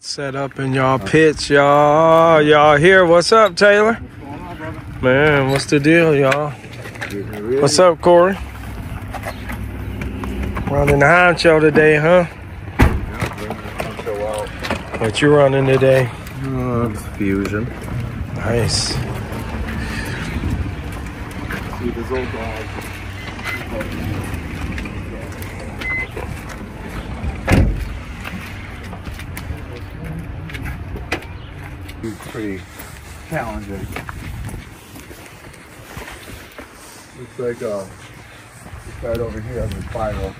Set up in y'all pits, y'all. Y'all here? What's up, Taylor? Man, what's the deal, y'all? What's up, Corey? Running the honcho today, huh? What you running today? Uh, fusion. Nice. See this old dog. He's pretty challenging. Looks like uh, start over here on the spiral.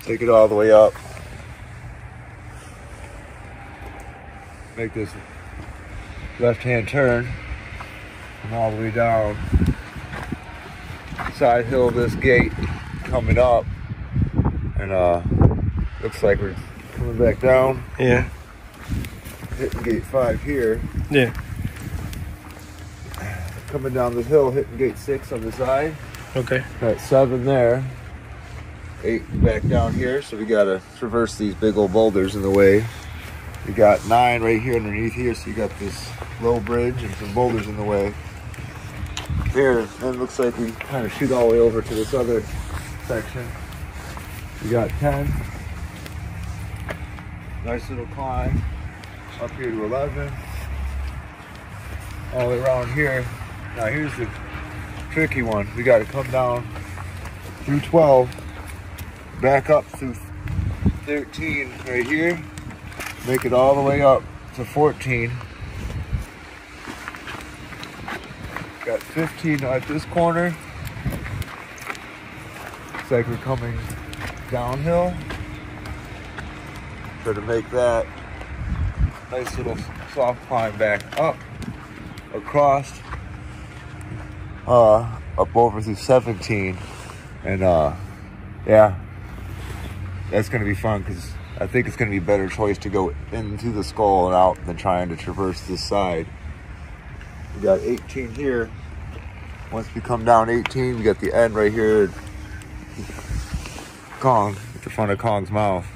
Take it all the way up. Make this left hand turn and all the way down side hill of this gate coming up and uh looks like we're coming back down Yeah. Hitting gate five here. Yeah. coming down the hill hitting gate six on the side. Okay. got seven there. Eight back down here so we gotta traverse these big old boulders in the way. We got nine right here underneath here so you got this low bridge and some boulders in the way. Here and it looks like we kind of shoot all the way over to this other section. We got 10 nice little climb up here to 11 all the way around here. Now here's the tricky one. We got to come down through 12 back up through 13 right here. Make it all the way up to 14 got 15 at this corner. It's like we're coming downhill. So to make that nice little soft climb back up across uh up over through 17 and uh yeah that's gonna be fun because I think it's gonna be a better choice to go into the skull and out than trying to traverse this side. We got 18 here. Once we come down 18, we got the end right here. Kong, at the front of Kong's mouth.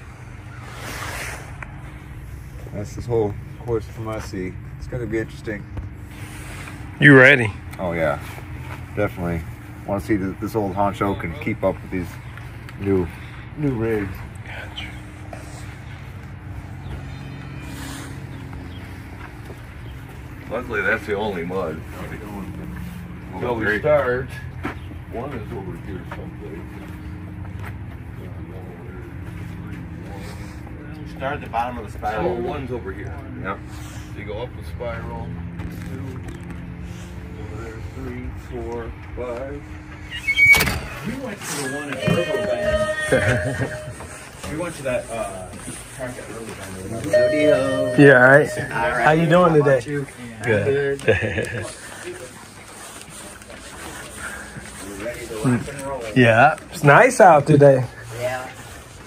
That's this whole course from I see. It's gonna be interesting. You ready? Oh yeah, definitely. Want to see that this old honcho can keep up with these new new rigs. Gotcha. Luckily, that's the only mud. So we start. One is over here someplace. Start at the bottom of the Oh, spiral. one's over here. Yep. So you go up the spiral. Two. Over there, three, four, five. We went to the one at River Bend. we went to that uh, park at River Bend. Yeah, all right. All right. How you doing How today? you? Good. You ready to rock? Yeah. It's nice out today. Yeah.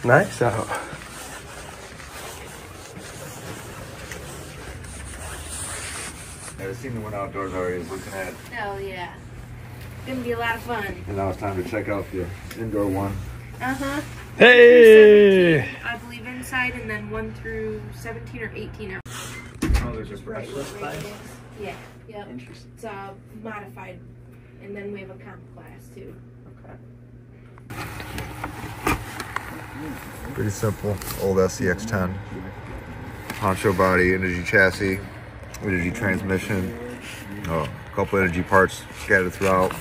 Nice out. I've seen the one outdoors already. Was looking at, Oh yeah. It's Gonna be a lot of fun. and now it's time to check out the indoor one. Uh huh. Hey. I believe inside, and then one through seventeen or eighteen. out. Oh, there's a Right, brushless right class? Yeah. Yep. Interesting. It's uh, modified, and then we have a comp class too. Okay. Pretty simple. Old SCX10. Honcho body, energy chassis, energy transmission, uh, a couple energy parts scattered throughout.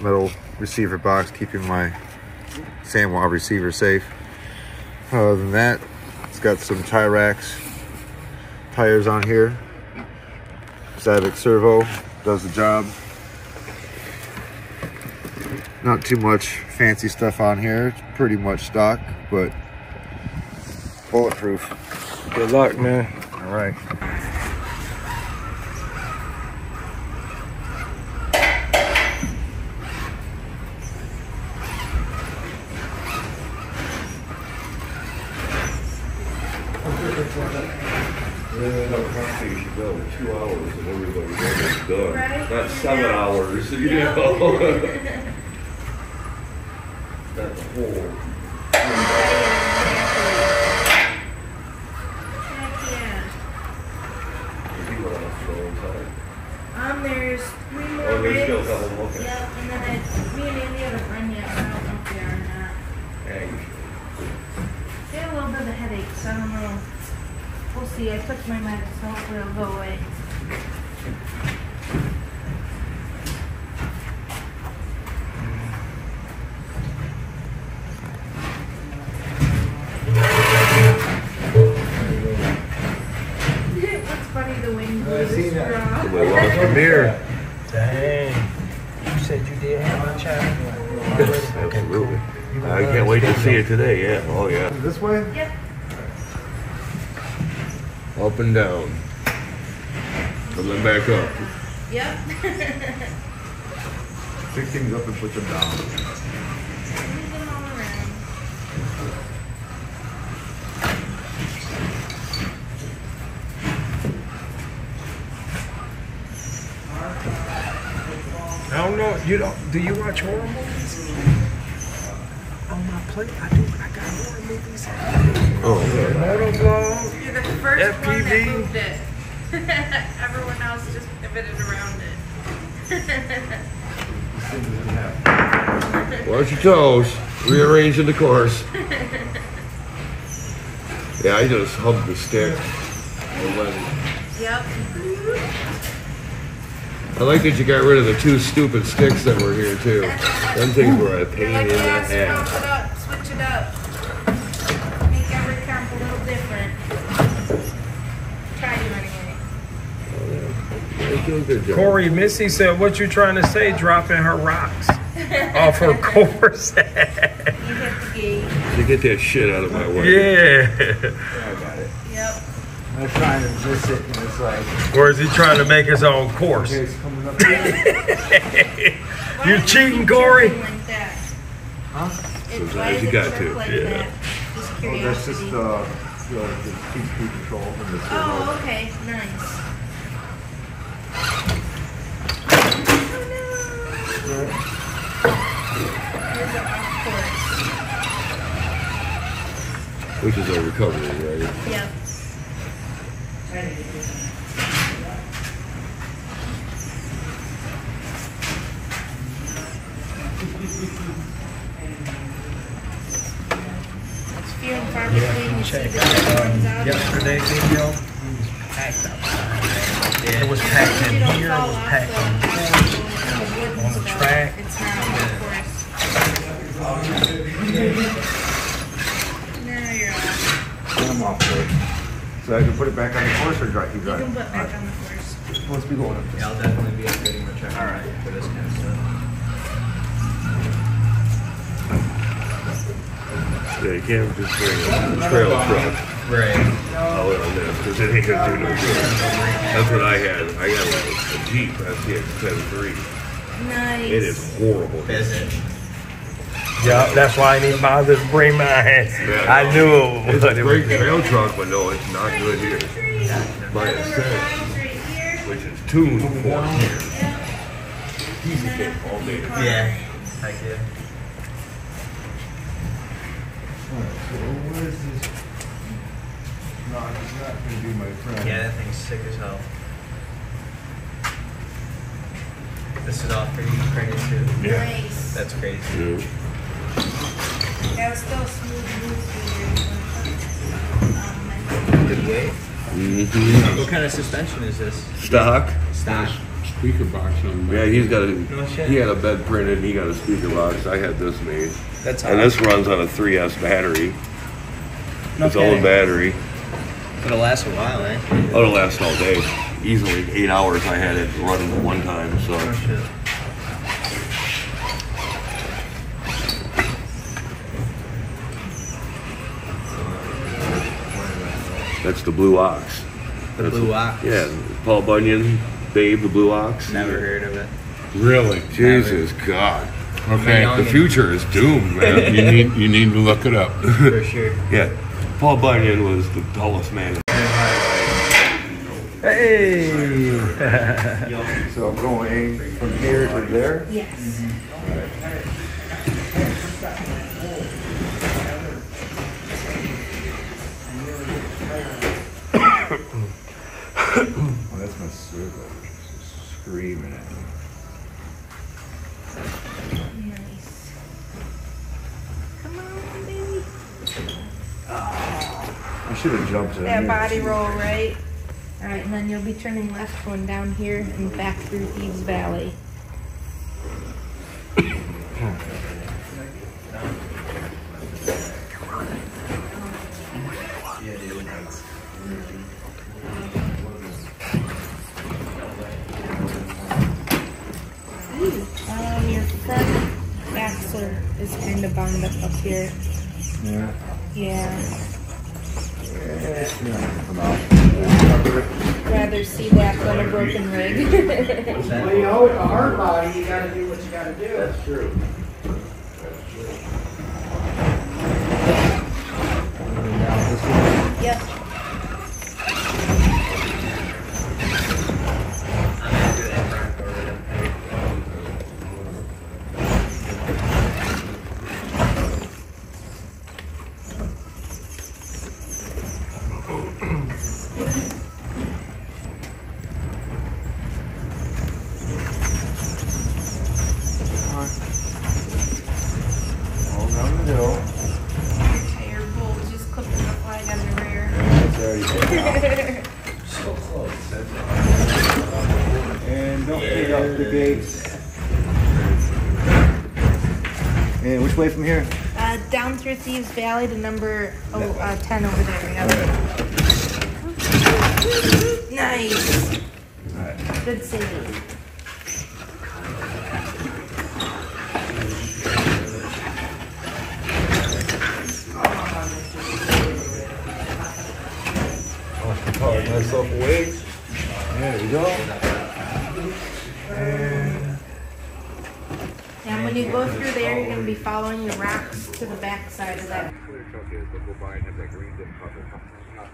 Metal receiver box keeping my Sanwa receiver safe. Other than that, it's got some Hyrax tires on here. Savox servo does the job. Not too much fancy stuff on here. It's pretty much stock, but bulletproof. Good luck, man. All right. two hours and everybody's almost done. Right? Not seven yeah. hours, you yeah. know. That's a whole. Um, there's three more oh, there's still a couple, okay. Yep, and then I, me and Andy have a friend yet, so I don't know if they are or not. Hey. They have a little bit of a headache, so I don't know. We'll see. I took my meds. so hopefully it'll go away mirror. Dang. You said you did have a child? Absolutely. I can't wait to see it today, yeah. Oh, yeah. This way? Yep. Up and down. And then back up. Yep. Pick things up and put them down. Move them all around. I don't know. You don't. Do you watch horror movies? On my plate, I do. I got horror movies. Oh, yeah. Motor Vlog. You're the first one FPV. that moved it. Everyone else just pivoted around it. Watch your toes. Rearranging the course. Yeah, I just hugged the stick. And let it- Yep. I like that you got rid of the two stupid sticks that were here too. Them things were a pain like, in the ass. swap it up, switch it up. Make every camp a little different. Try to anyway. They do a good job. Corey Missy said, "What you trying to say? Dropping her rocks off her course." You hit. To get that shit out of my way. yeah. Yep. I'm trying to miss it, and it's like, Or is he trying to make his own course? it's coming up. Why You is it cheating, Corey? chirping Like that? Huh? It- Sometimes why does you it got chirp to, Like yeah. that? Just Oh, that's just, uh, the, the speed speed control from the. Oh, okay, nice. Here's the off Which is a recovery, right? course. Yep. It's few and far between. You see Check the out um, ones out there. yesterday's video. It was packed outside. It was packed in here. It was packed in the wood and on the track. It's not on course. Now you're off. I'm off there. So I can put it back on the course or drive, keep You can driving? put back on the course. Let's be going up there. Yeah, I'll definitely be upgrading my truck. All right. For this kind of stuff. Yeah, you can't just bring a trail truck Right. Oh, out on this because it ain't gonna do no good. That's what I had. I got a, a Jeep SCX10 III. Nice. It is horrible. Is it? Yeah, that's why I didn't bother to bring my mine. I knew it It's was. a great trail truck, but no, it's not good here. By Right itself, here. which is tuned for here. Piece of cake all day. Yeah. Heck yeah. So what is this? No, it's not gonna be my friend. Yeah, that thing's sick as hell. This is all for you credit too. Nice. That's crazy. Yeah. That was still smooth moves Good weight. Mhm. What kind of suspension is this? Stock. Stock. speaker box on the Yeah, he's got a. No shit. He had a bed printed. and He got a speaker box. I had this made, That's and this runs on a 3S battery. Its own battery. It'll last a while, eh? Oh, it'll last all day. Easily eight hours. I had it running at one time. So Oh that's the Blue Ox. The That's Blue a- Ox. Yeah, Paul Bunyan, Babe, the Blue Ox. Never heard of it. Really? Jesus God. Okay. The future is doomed, man. You need you need to look it up. For sure. yeah. Paul Bunyan was the dullest man. Hey. So I'm going from here to there. Yes. Oh, that's my servo. It's screaming at me. Nice. Come on, baby. Oh. You should have jumped in. that body roll right. All right, and then you'll be turning left going down here and back through Thieves Valley. Um, your front axle is kind of bound up up here. Yeah. Yeah. Come. Rather see that than a broken rig. Well, you know, with a hard body, you gotta do what you gotta do. That's true. That's true. yep. All down the hill. Tire bolt just clipping the flag on the rear. It's already And don't pick up the gates. And which way from here? Uh, down through Thieves Valley to number oh, uh, 10 over there. Yep. Nice. Good save. Oh, nice up weight. There you go. And when you go through there, you're going to be following the rocks to the back side of that. Their truck is, they'll go by and have that green dip cover. Not the back.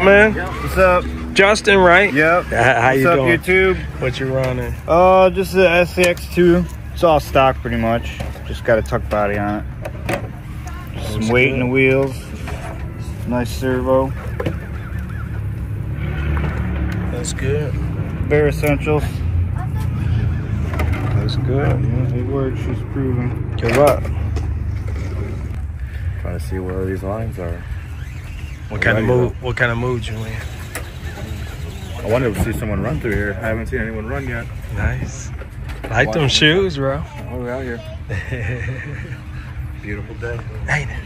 Man, What's up? Justin, right? Yep. How What's you up, doing? YouTube? What you running? Uh, just the SCX2. It's all stock pretty much. Just got a tuck body on it. Just some weight in the wheels. Nice servo. That's good. Bare essentials. That's good. Yeah, it works. She's proven. Good luck. Trying to see where these lines are. What kind of mood? What kind of mood you in? I wanted to see someone run through here. I haven't seen anyone run yet. Nice. Like them shoes, bro. Oh, we're out here. Beautiful day. Ain't it?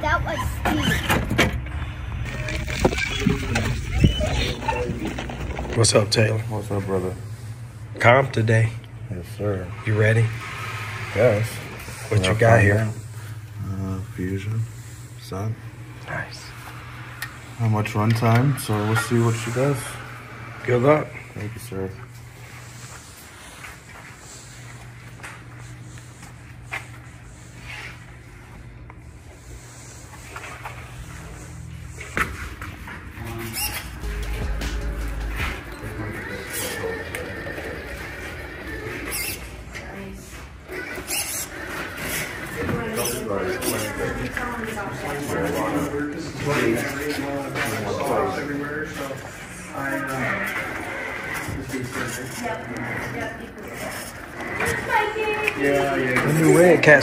That was steep. What's up, Taylor? What's up, brother? Comp today. Yes, sir. You ready? Yes. What you Rough got here? Uh, Fusion. Sun. Nice. How much run time? So we'll see what she does. Good luck. Thank you, sir.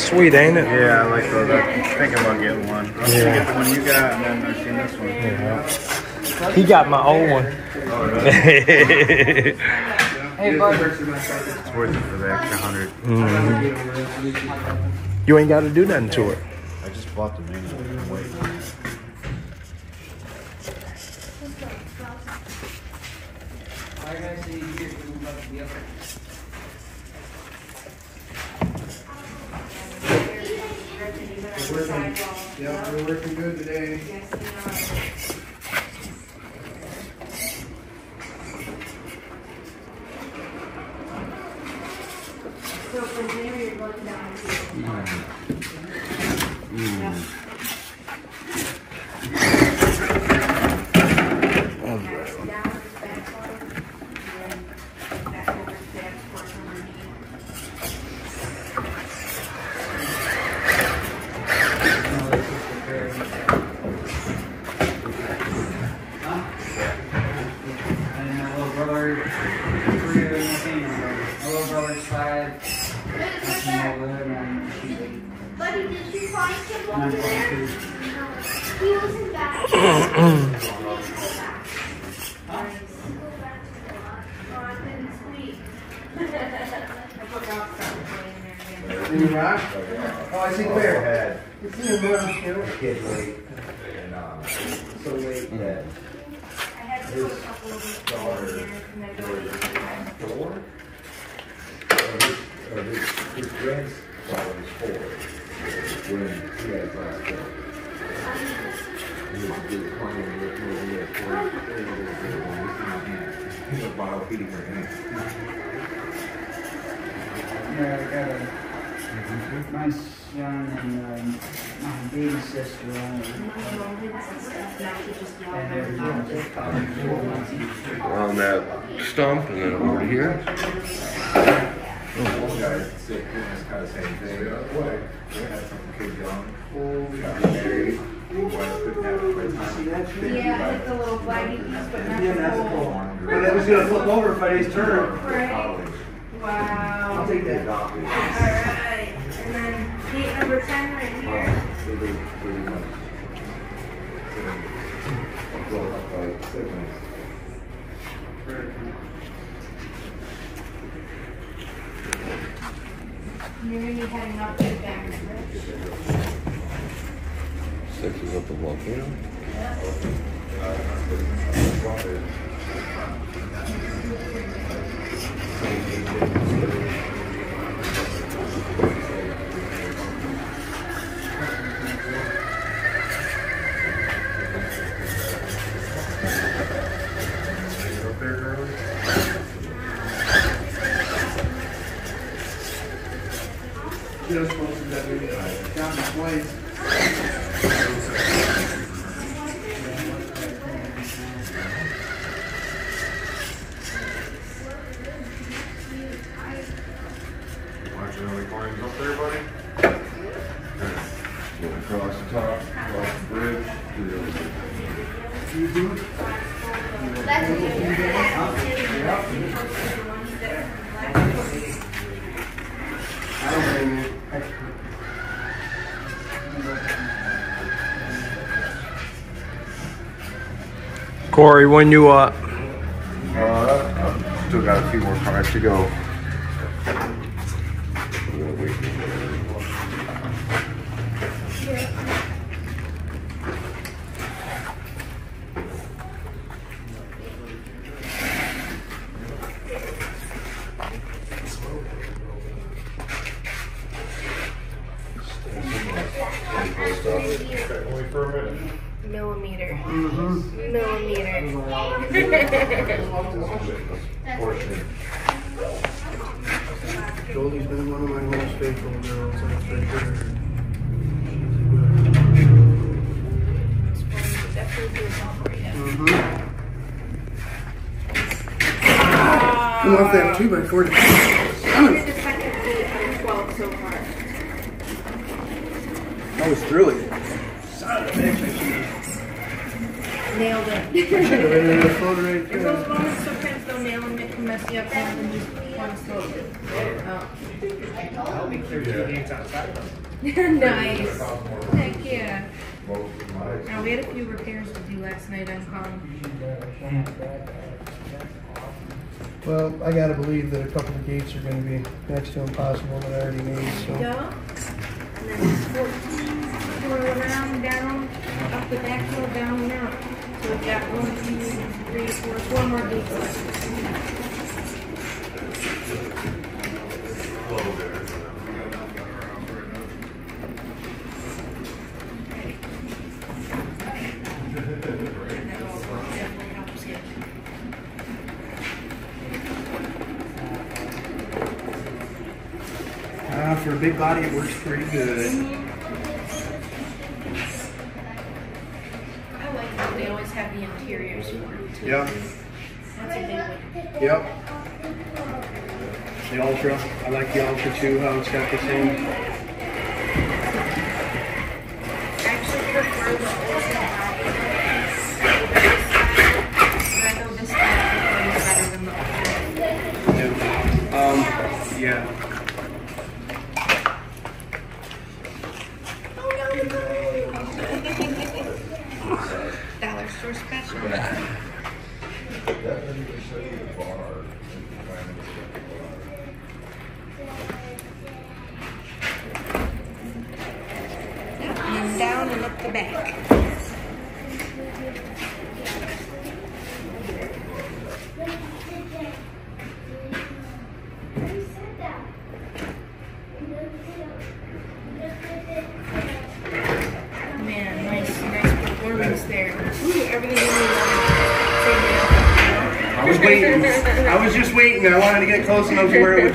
Sweet, ain't it? Yeah, I like those. I'm thinking about getting one. I'm Yeah. gonna get the one you got, and then I've seen this one. He got my old one. Oh, hey, bud. It's worth it for the extra hundred. Mm-hmm. you ain't got to do nothing to it. I just bought the mini. I'm waiting. Yeah, we're working good today. So from there, you're going down to mm. Mm. Yeah. football. But then was going to flip over Freddie's turn. Right. Wow. I'll take that. All right. And then gate number 10 right here. You're going to be heading up to the back. Six is up the volcano. Yeah. Uh, Thank you. Corey, when you up? Uh, still got a few more cars to go. gates are gonna be next to impossible that I already made, so. Duck, and then fourteen, go around, down, up the back hill, down, and out. So we've got one, two, three, four, four more gates left. Big body works pretty good. I like they always have the interiors for Yeah. That's Yep. The Ultra. I like the Ultra too, how it's got the same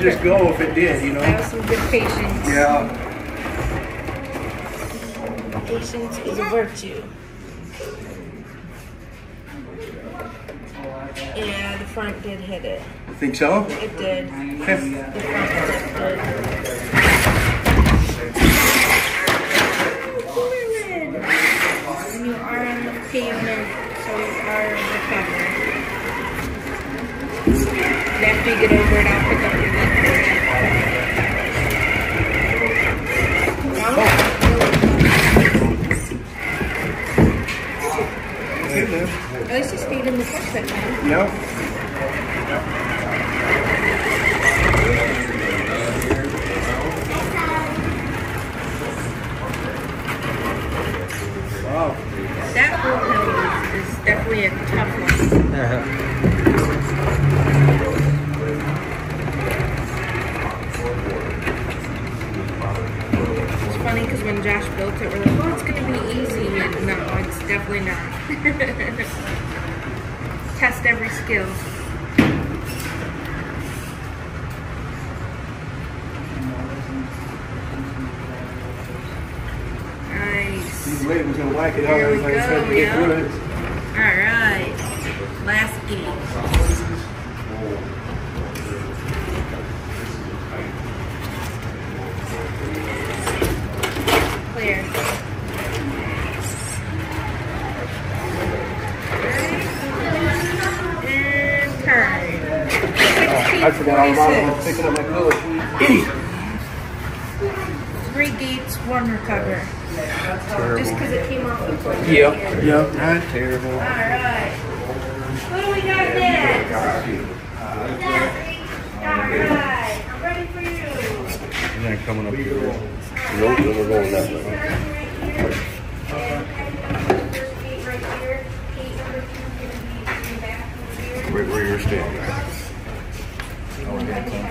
would just go if it did, you know? That was some good patience. Yeah. Patience is a virtue. Yeah, the front did hit it. You think so? Because when Josh built it, we're like, oh, it's going to be easy. And no, it's definitely not. Test every skill. Nice. He's waiting. Gonna whack it out. There we go, yeah. All right. Last game. Clear. And turn. I forgot all about it. I was picking up my clothes. Three gates, one recover. Just because it came off the foot. Yep. Yep. Not terrible. All right. What do we got next? All right. I'm ready for you. And then coming up here. Nope, then we're going that way. Where, where you're standing. Around the tree, down number five, up to the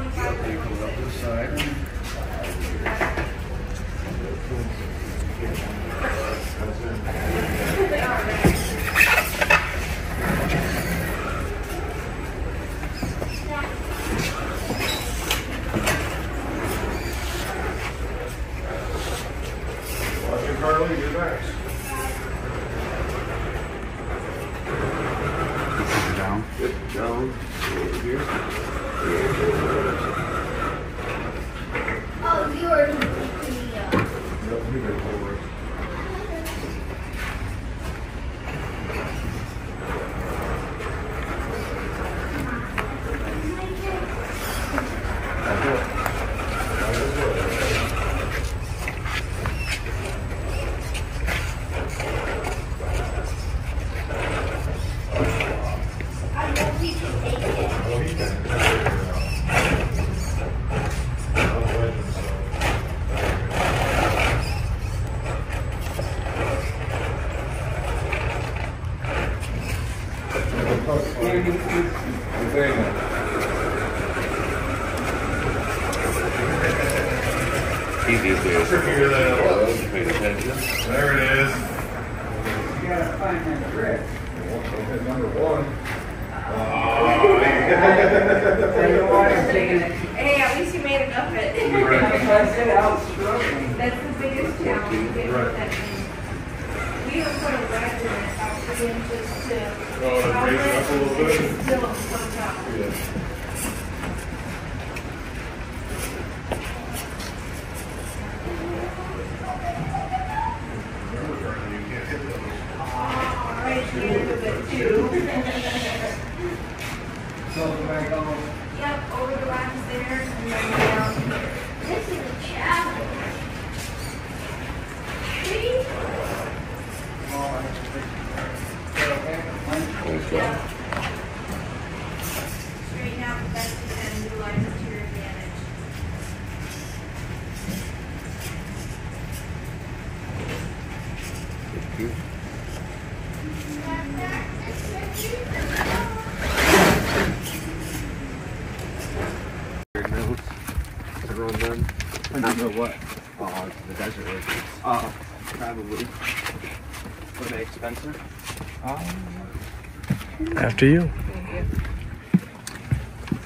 After you.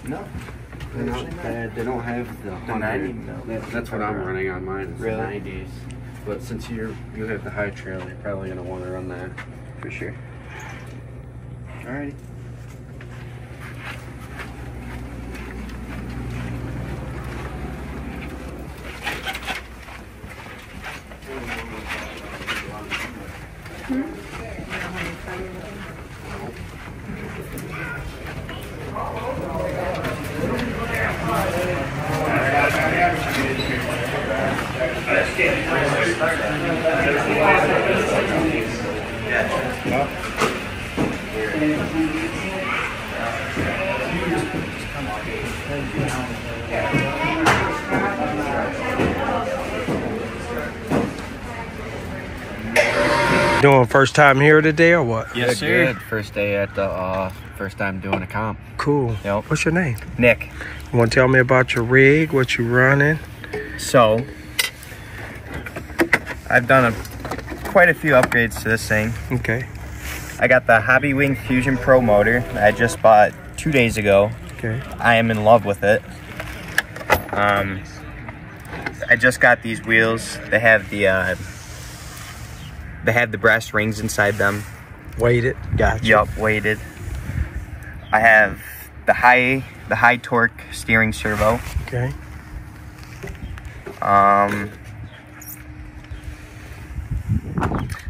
No. They're not bad. They don't have the, The 90 mil. That, that's what I'm running on mine. Is Really? The 90s. But since you you have the high trail, you're probably gonna want to run that. For sure. Alrighty. Doing first time here today or what? Yes, Good, sir. Good. First day at the uh, first time doing a comp. Cool. Yep. What's your name? Nick. You want to tell me about your rig, what you running? So, I've done a, quite a few upgrades to this thing. Okay. I got the Hobbywing Fusion Pro motor I just bought two days ago. Okay. I am in love with it. Um, I just got these wheels. They have the uh, they have the brass rings inside them. Weighted. Gotcha. Yup, weighted. I have the high the high torque steering servo. Okay. Um,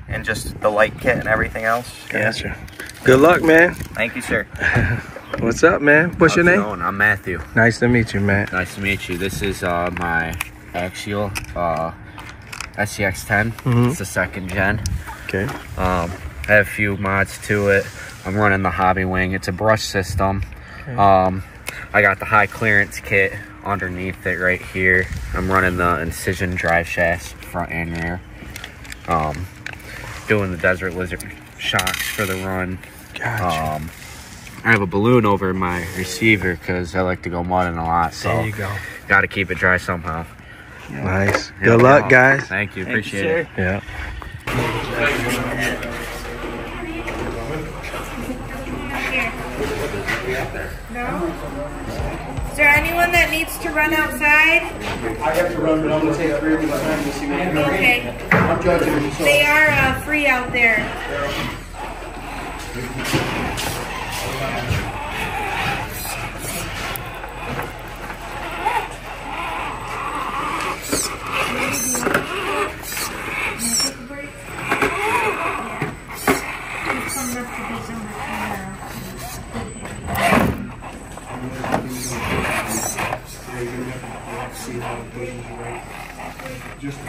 and just the light kit and everything else. Yeah. Gotcha. Good luck, man. Thank you, sir. What's up, man? What's your How's it name? going? I'm Matthew. Nice to meet you, man. Nice to meet you. This is uh, my Axial uh, SCX10. Mhm. It's the second gen. Okay. Um, I have a few mods to it. I'm running the Hobbywing. It's a brush system. Um, I got the high clearance kit underneath it right here. I'm running the Incision drive shafts front and rear. Um, doing the Desert Lizard shocks for the run. Gotcha. Um, I have a balloon over my receiver because I like to go mudding a lot. So there you go. got to keep it dry somehow. Nice. Yeah, Good luck, yeah. guys. Thank you. Thank you, Appreciate sir. it. Yeah. No? Is there anyone that needs to run outside? I have to run, but I'm gonna take a really good time to Okay. I'm judging it, so. They are uh, free out there. Just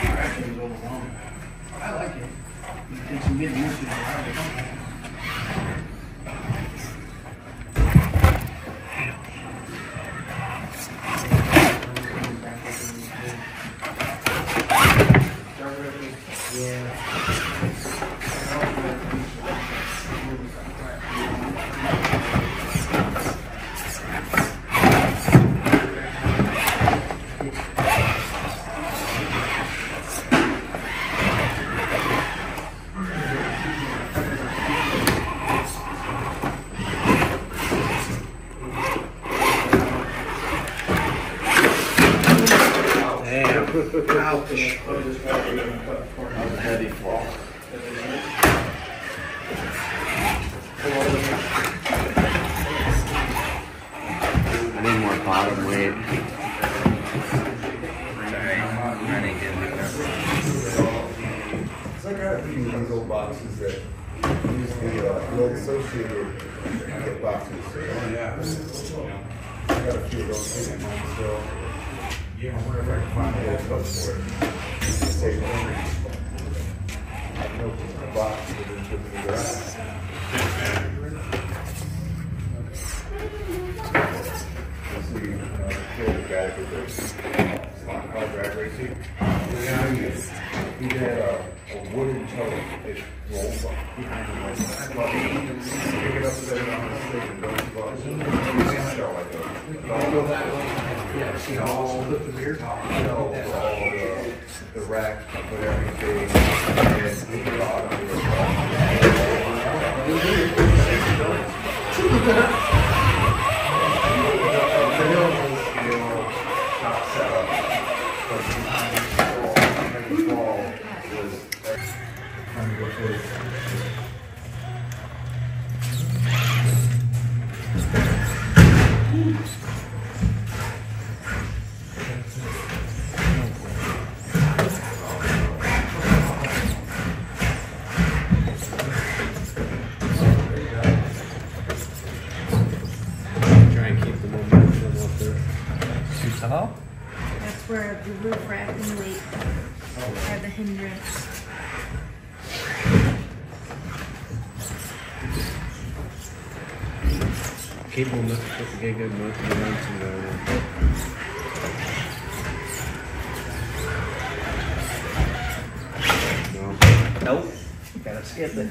it.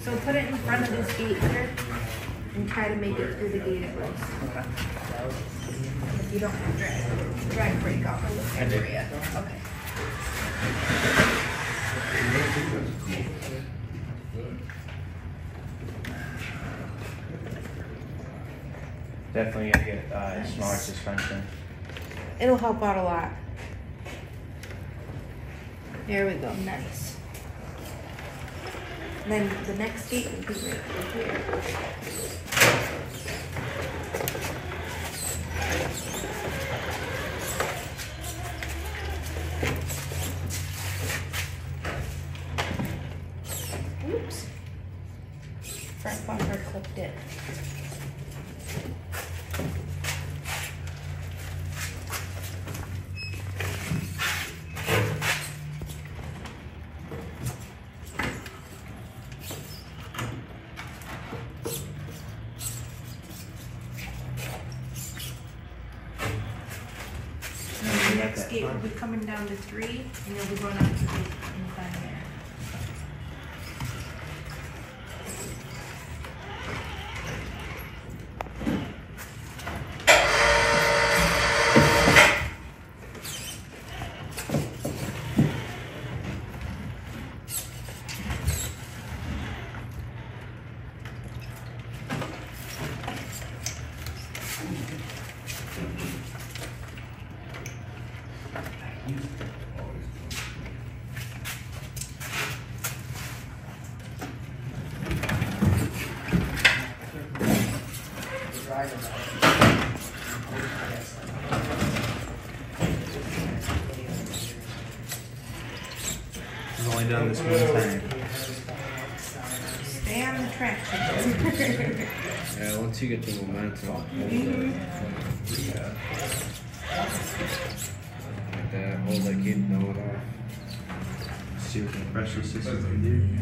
So put it in front of this gate here and try to make it through the gate at least. If you don't have drag, drag brake off of the area. Okay. Definitely gotta get uh, smaller suspension. It'll help out a lot. There we go, nice. Then the next gate will be right here. Oops. Front bumper clipped it. And then the gate will be coming down to three, and you'll be going out to gate in front there. I've only done this one time. Stay on the traction. Yeah, you get uh, the momentum, it. Like that, hold that, keep going off. See what the pressure system can do.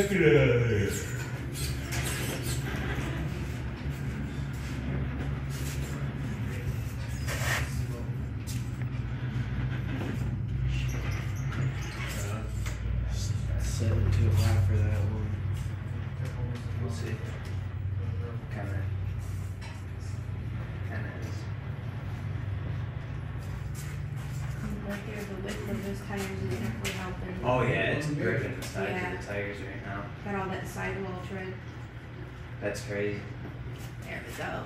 criança. That's crazy. There we go.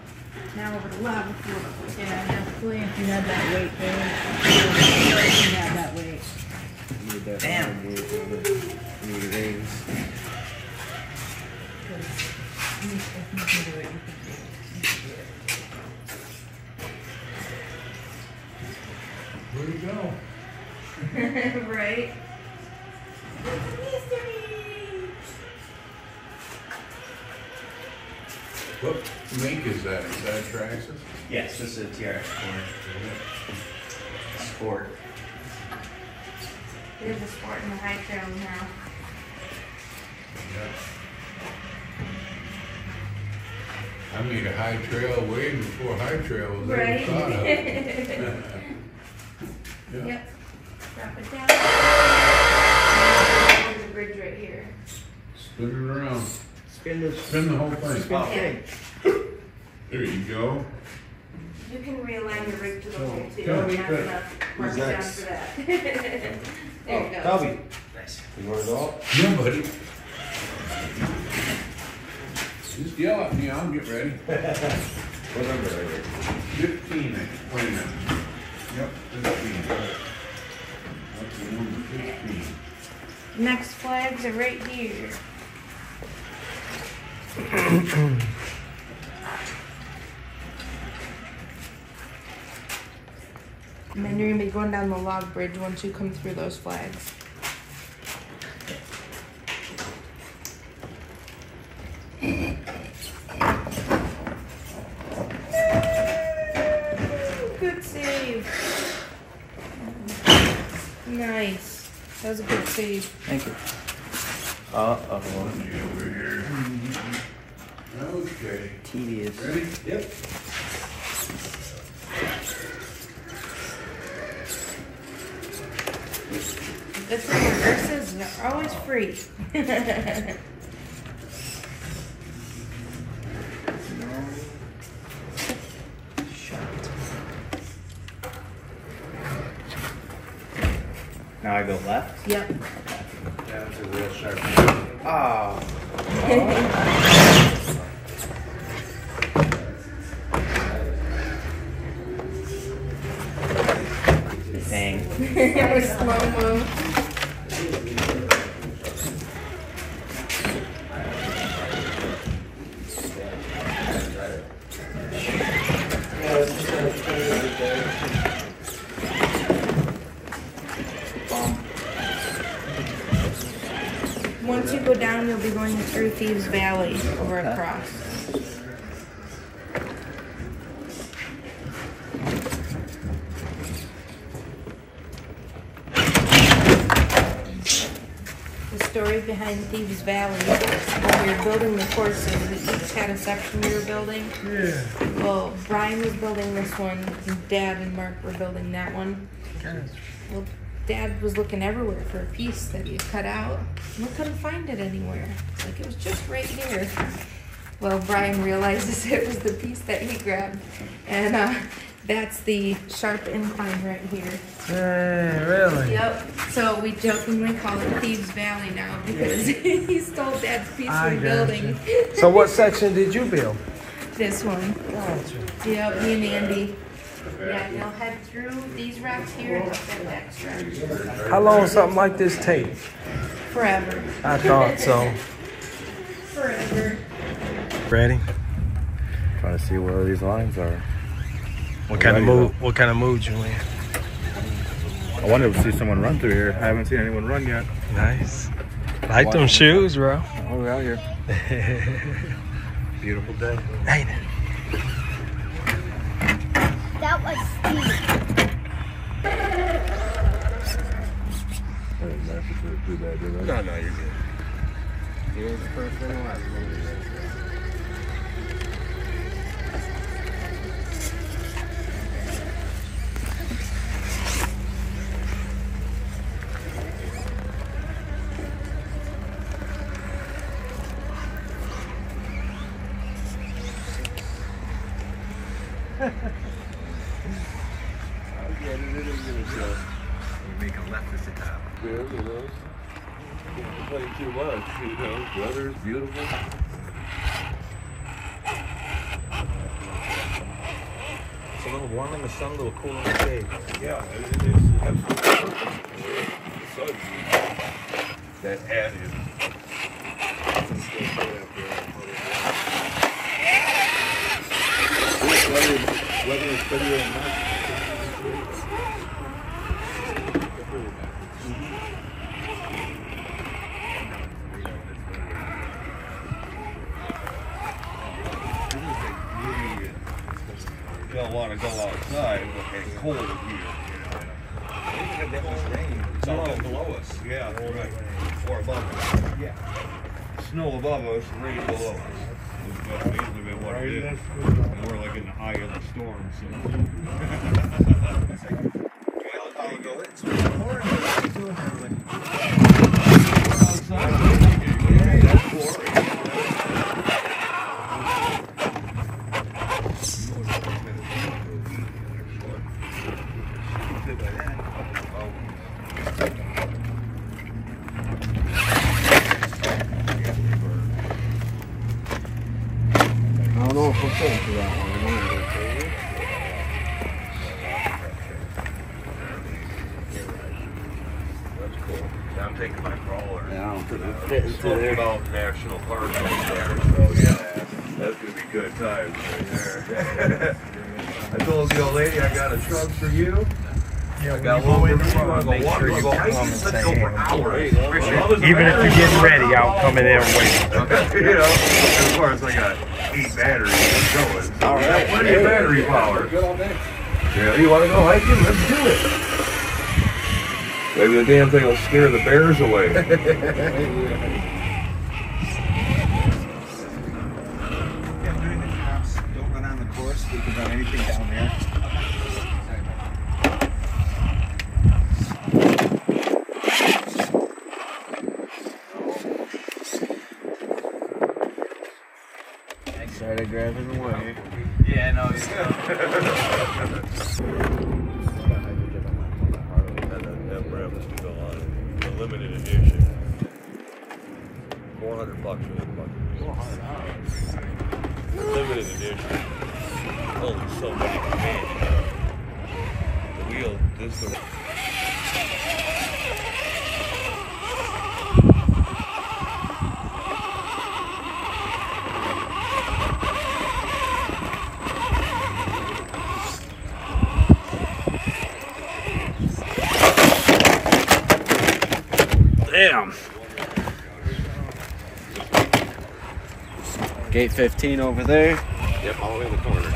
Now over to level four. Yeah, definitely if you had that weight there. If you had that weight. Need that Damn. arm weight on it. Need rings. If you can do it, you can do it. Where'd he go? right? What make is that? Is that Traxxas? Yes, this is a TRX Sport. Sport. There's a sport in the high trail now. I made a high trail way before high trail was ever Right? thought of. Yeah. Yep. Drop it down. There's a bridge right here. Spin it around. Spin the Spin the whole thing. thing. There you go. You can realign the rig to the hole too. Tell me You have that- enough Who's mark down next? for that. There you go. Toby, Nice. you want it all? Yeah, buddy. Just yell at me, I'll get ready. What number are you? Fifteen, I- wait a minute. Yep, fifteen. That's the number fifteen. Next flags are right here. And then you're gonna be going down the log bridge once you come through those flags. Good save. Nice. That was a good save. Thank you. Over here. Okay, Tedious. ready? Yep. Good thing reverses are always free. Now I go left. Yep. That's a real sharp. Oh. Dang. it was slow mo. Once you go down, you'll be going through Thieves Valley over across. The story behind Thieves Valley, when we were building the courses, we each had a section we were building. Yeah. Well, Brian was building this one, and Dad and Mark were building that one. Well, Dad was looking everywhere for a piece that he cut out. We couldn't find it anywhere. It's like it was just right here. Well, Brian realizes it was the piece that he grabbed, and uh, that's the sharp incline right here. Hey, really? Yep. So we jokingly call it Thieves Valley now because he stole Dad's piece I from gotcha. building. So what section did you build? This one. Gotcha. Yep, me and Andy. Yeah, you'll head through these racks here and up that next rack. How long something like this take? Forever. I thought so. Forever. Ready? Trying to see where these lines are. What kind of Ready, mood? What kind of mood you in? I wanted to see someone run through here. I haven't seen anyone run yet. Nice. Like them shoes, bro. Oh, we're out here. Beautiful day. Ain't it? That was steep. No, no, you're good. You're the first one, last. beautiful. It's a little warm in the sun, a little cool in the shade. Yeah, it is absolutely That ad is. Whether, it's pretty or not, go home even if you're getting ready, I'll come in there and wait. Okay. you know, as far as I got eight batteries going. All right. Plenty of battery power. Yeah, you want to go hiking? Let's do it. Maybe the damn thing will scare the bears away. yeah. Gate 15 over there. Yep, all the way in the corner.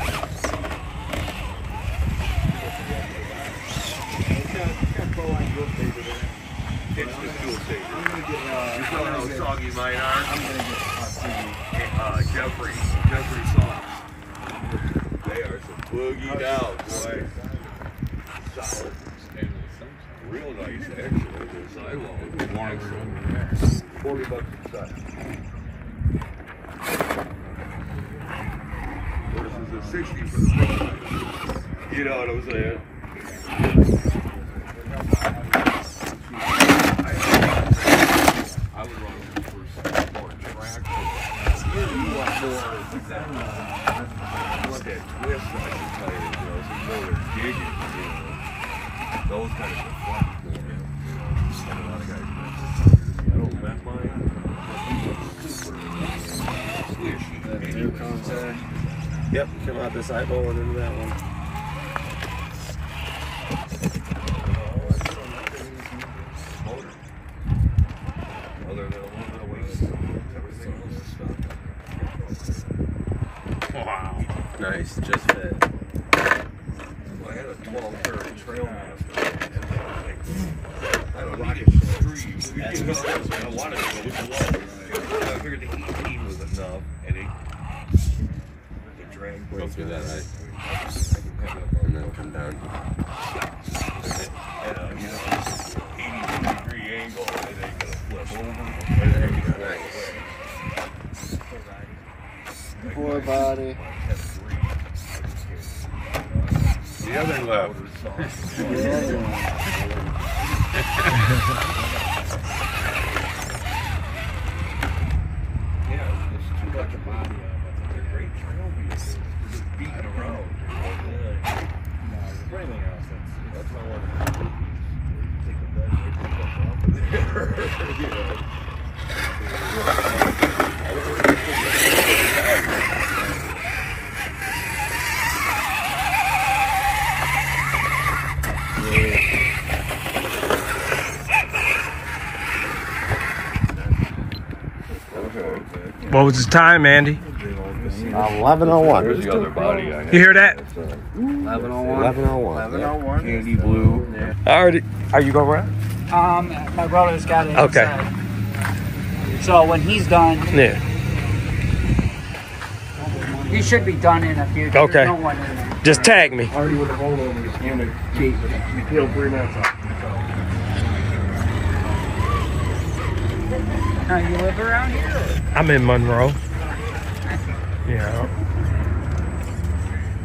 What was the time, Andy? Eleven oh one. There's the other body I You hear that? Eleven oh one. Eleven oh one. Candy blue. I already. Are you going around? Um, my brother's got it. Okay. inside. So when he's done, Yeah. he should be done in a few. There's Okay. no one in there. Just tag me. Already with a hold over, you scan the gate, you peel three minutes off. Now you live around here. I'm in Monroe. Yeah.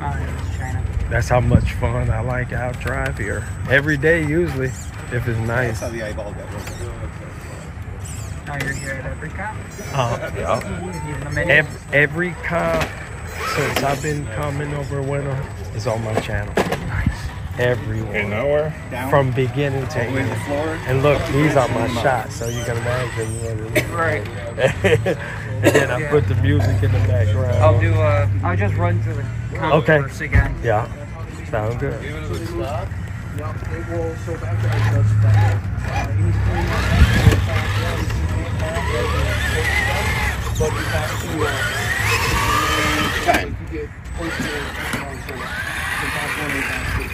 Oh. That's how much fun I like out drive here. Every day, usually, if it's nice. That's how the eyeball goes. Now you're here at every cop. Uh, yeah. Even the minis? Every, every comp since I've been coming over winter is on my channel. Everyone. And nowhere? From beginning to end. And look, these are my shots, so you can imagine what it is. Right. and then I put the music in the background. I'll do. Uh, I'll just run through the Okay. concourse again. Yeah. Sound good. Yeah, it will, so back there, it does that. Anything, but you have to, uh, Time. you get posted, uh,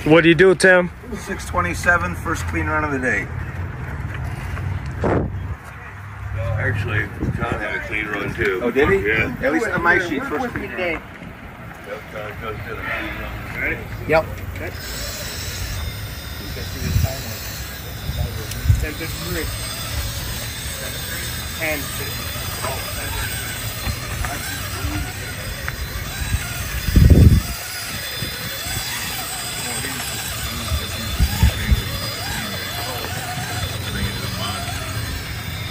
What do you do, Tim? 627, first clean run of the day. Actually, John had a clean run too. Oh, did he? Yeah. At least on my sheet, first clean run. Yep, John just did a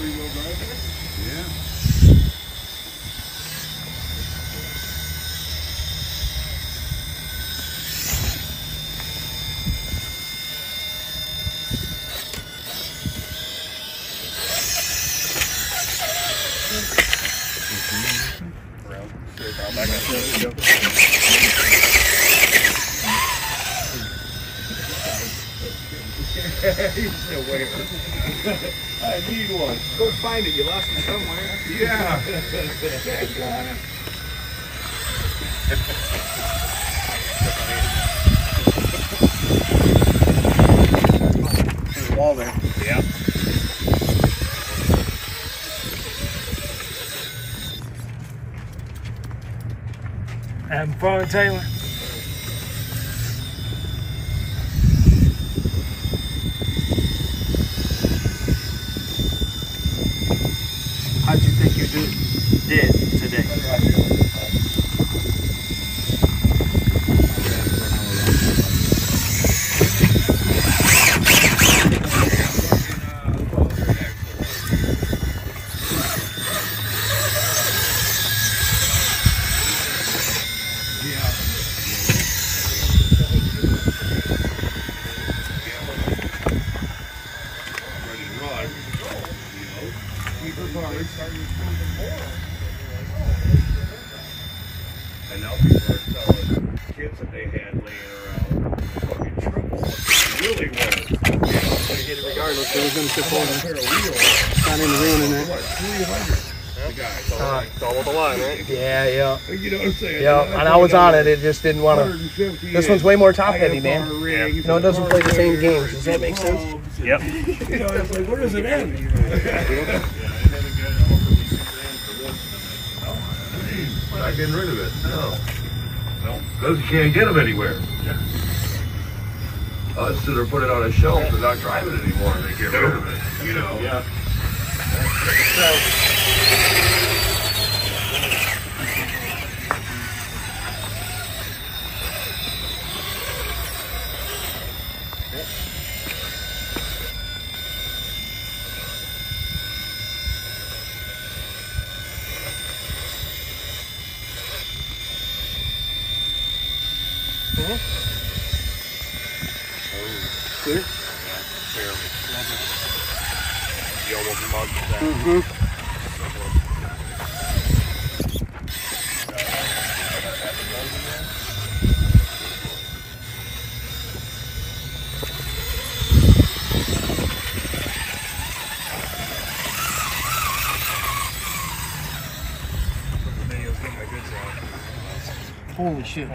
clean run. Ready? Yep. Ten fifty-three. Ten fifty. He's still waiting. I need one. Go find it. You lost it somewhere. Yeah. There's a wall there. Yep. Having fun, Taylor? How'd you think you do, did today? ready to run. You know, keep her guard. And now people are selling kits that they had laying around. Fucking triple. Really well. They hit it regardless. It was going to tip over. Not in ruining it. What, 300? The guy. It's all right. It's all with the line, right? Yeah, yeah. You know what I'm saying? Yeah, and I was on it. It just didn't want to. This one's way more top heavy, man. You know, it doesn't play the same games. Does that make sense? Yep. You know, it's like, where does it end? We're not getting rid of it. No. No. Because you can't get them anywhere. Us that are putting it on a shelf, they're not driving it anymore, and they get rid of it. You know? Yeah. Clear?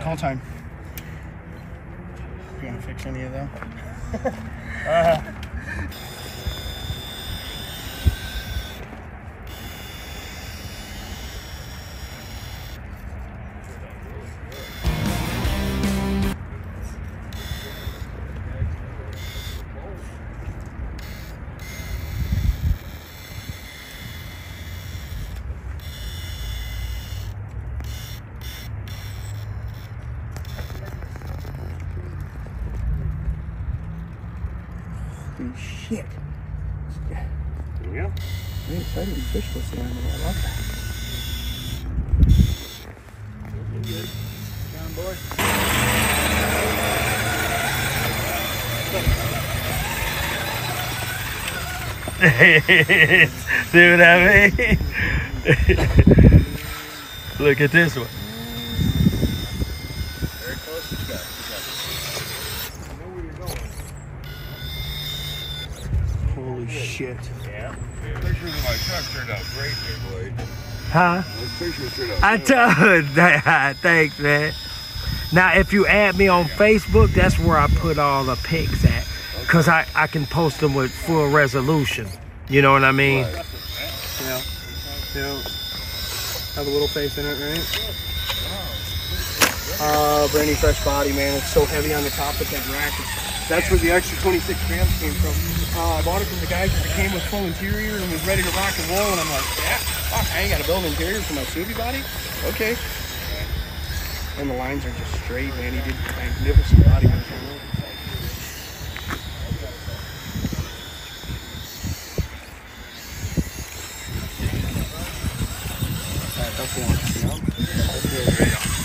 Shit, time. See what I mean? Look at this one. Holy shit. Yeah. Pictures of my truck turned out great, there, boy. Huh? Those pictures turned out I told Thanks, man. Now, if you add me on Facebook, that's where I put all the pics at. Because I, I can post them with full resolution. You know what I mean? Yeah. Yeah. Have a little face in it, right? Uh, brand new fresh body, man. It's so heavy on the top of that rack. That's where the extra 26 grams came from. Uh, I bought it from the guy because it came with full interior and was ready to rock and roll. And I'm like, yeah, fuck, I ain't got to build interior for my Subi body. Okay. And the lines are just straight, man. He did magnificent body work. on it. Alright, that's one. Yeah. That's good.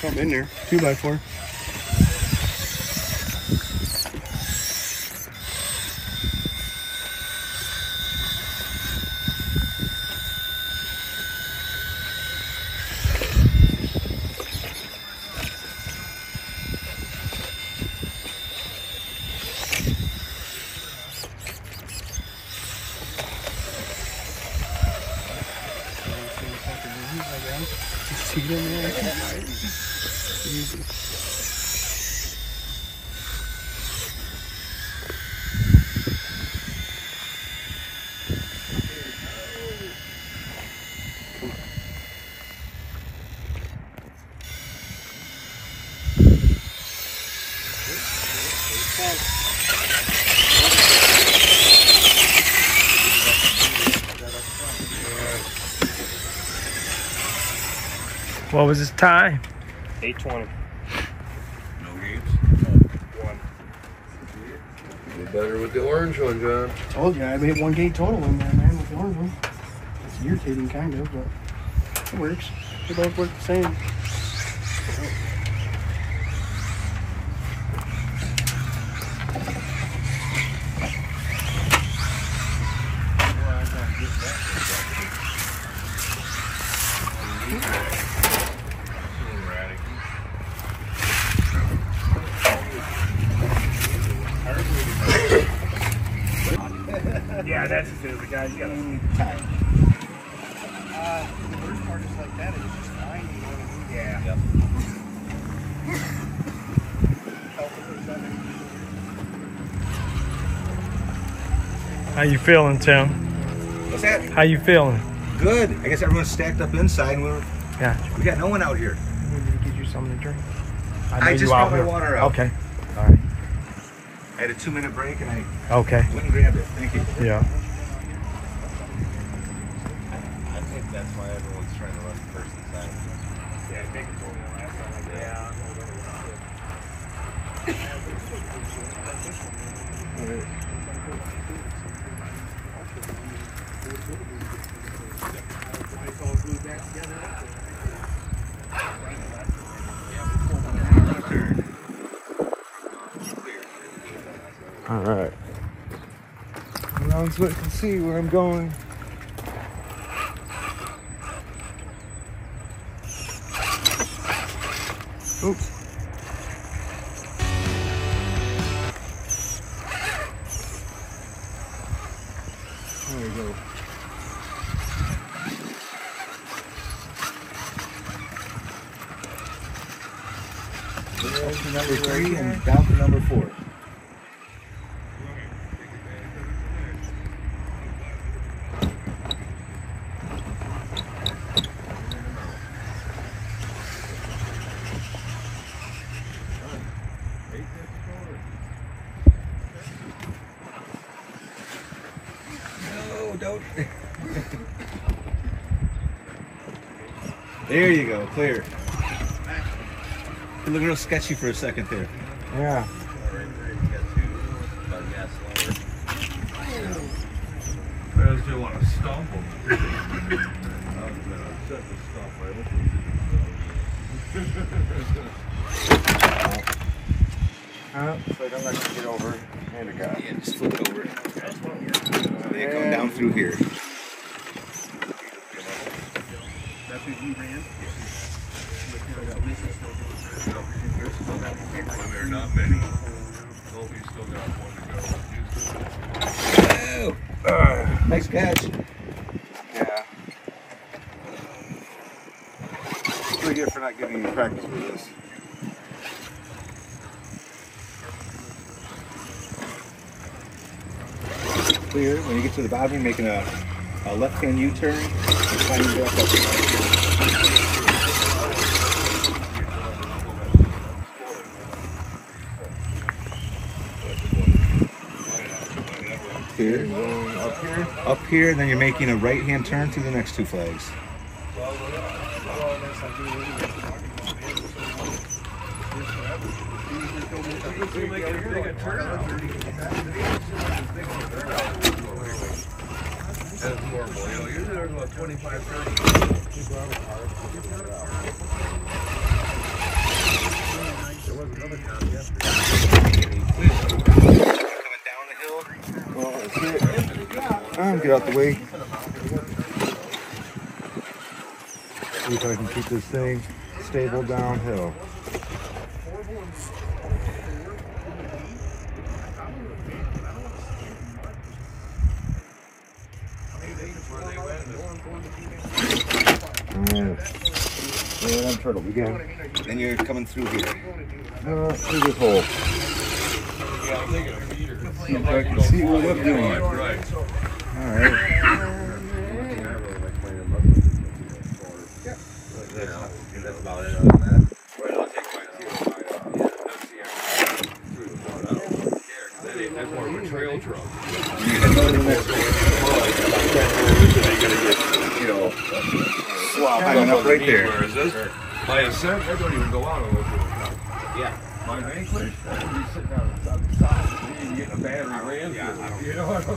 Something in there. Two by four. Cheat in there. Easy. What was his time? 820. No games? One. You're better with the orange one, John. Told you, I made one gate total in there, man, with the orange one. It's irritating, kind of, but it works. They both work the same. Yeah, that's as good as the guy. You gotta Uh, the worst part is like that, it's just fine, you know what I mean? Yeah. How you feeling, Tim? What's that? How you feeling? Good. I guess everyone's stacked up inside. And we're, Yeah. we got no one out here. Maybe to get you something to drink. I, know just out my here. water out. Okay. All right. I had a two minute break and I Okay. went and grabbed it. Thank you. Yeah. I think that's why everyone's trying to run first and second. Yeah, I think it's only the last time I yeah. All right. Now so I can see where I'm going. Oops. There we go. Up to number three and down to number four. No, don't. there you go, clear. You look real sketchy for a second there. Yeah. I just didn't want to stump them. I was gonna upset the stump. I hope Uh, looks like I'm not gonna get over. Hand to God. Yeah, just flip it over. They come down through here. That's what you ran? When there are not many. Colby's still got one to go. Oh, nice catch. Yeah. What do you get for not giving you practice with this? Clear. When you to you're making a, a left-hand U-turn. and up. Here. Up here? Here, then you're making a right-hand turn through the next two flags. That's horrible. You know, usually there's about 25, 30. There was another town yesterday. Well, let's get it. Um, get out the way. See if I can keep this thing stable downhill. Alright. Yeah, them turtle again. Then you're coming through here. Uh, through this hole. I'm See if I can see what I'm doing. Right. All right. That's about it on swab hanging up right there. Whereas this, my ascent, I don't even go out on those little cuts. Yeah. My vanquish, I can be sitting down on the side, you can get a battery ran through, you know what I'm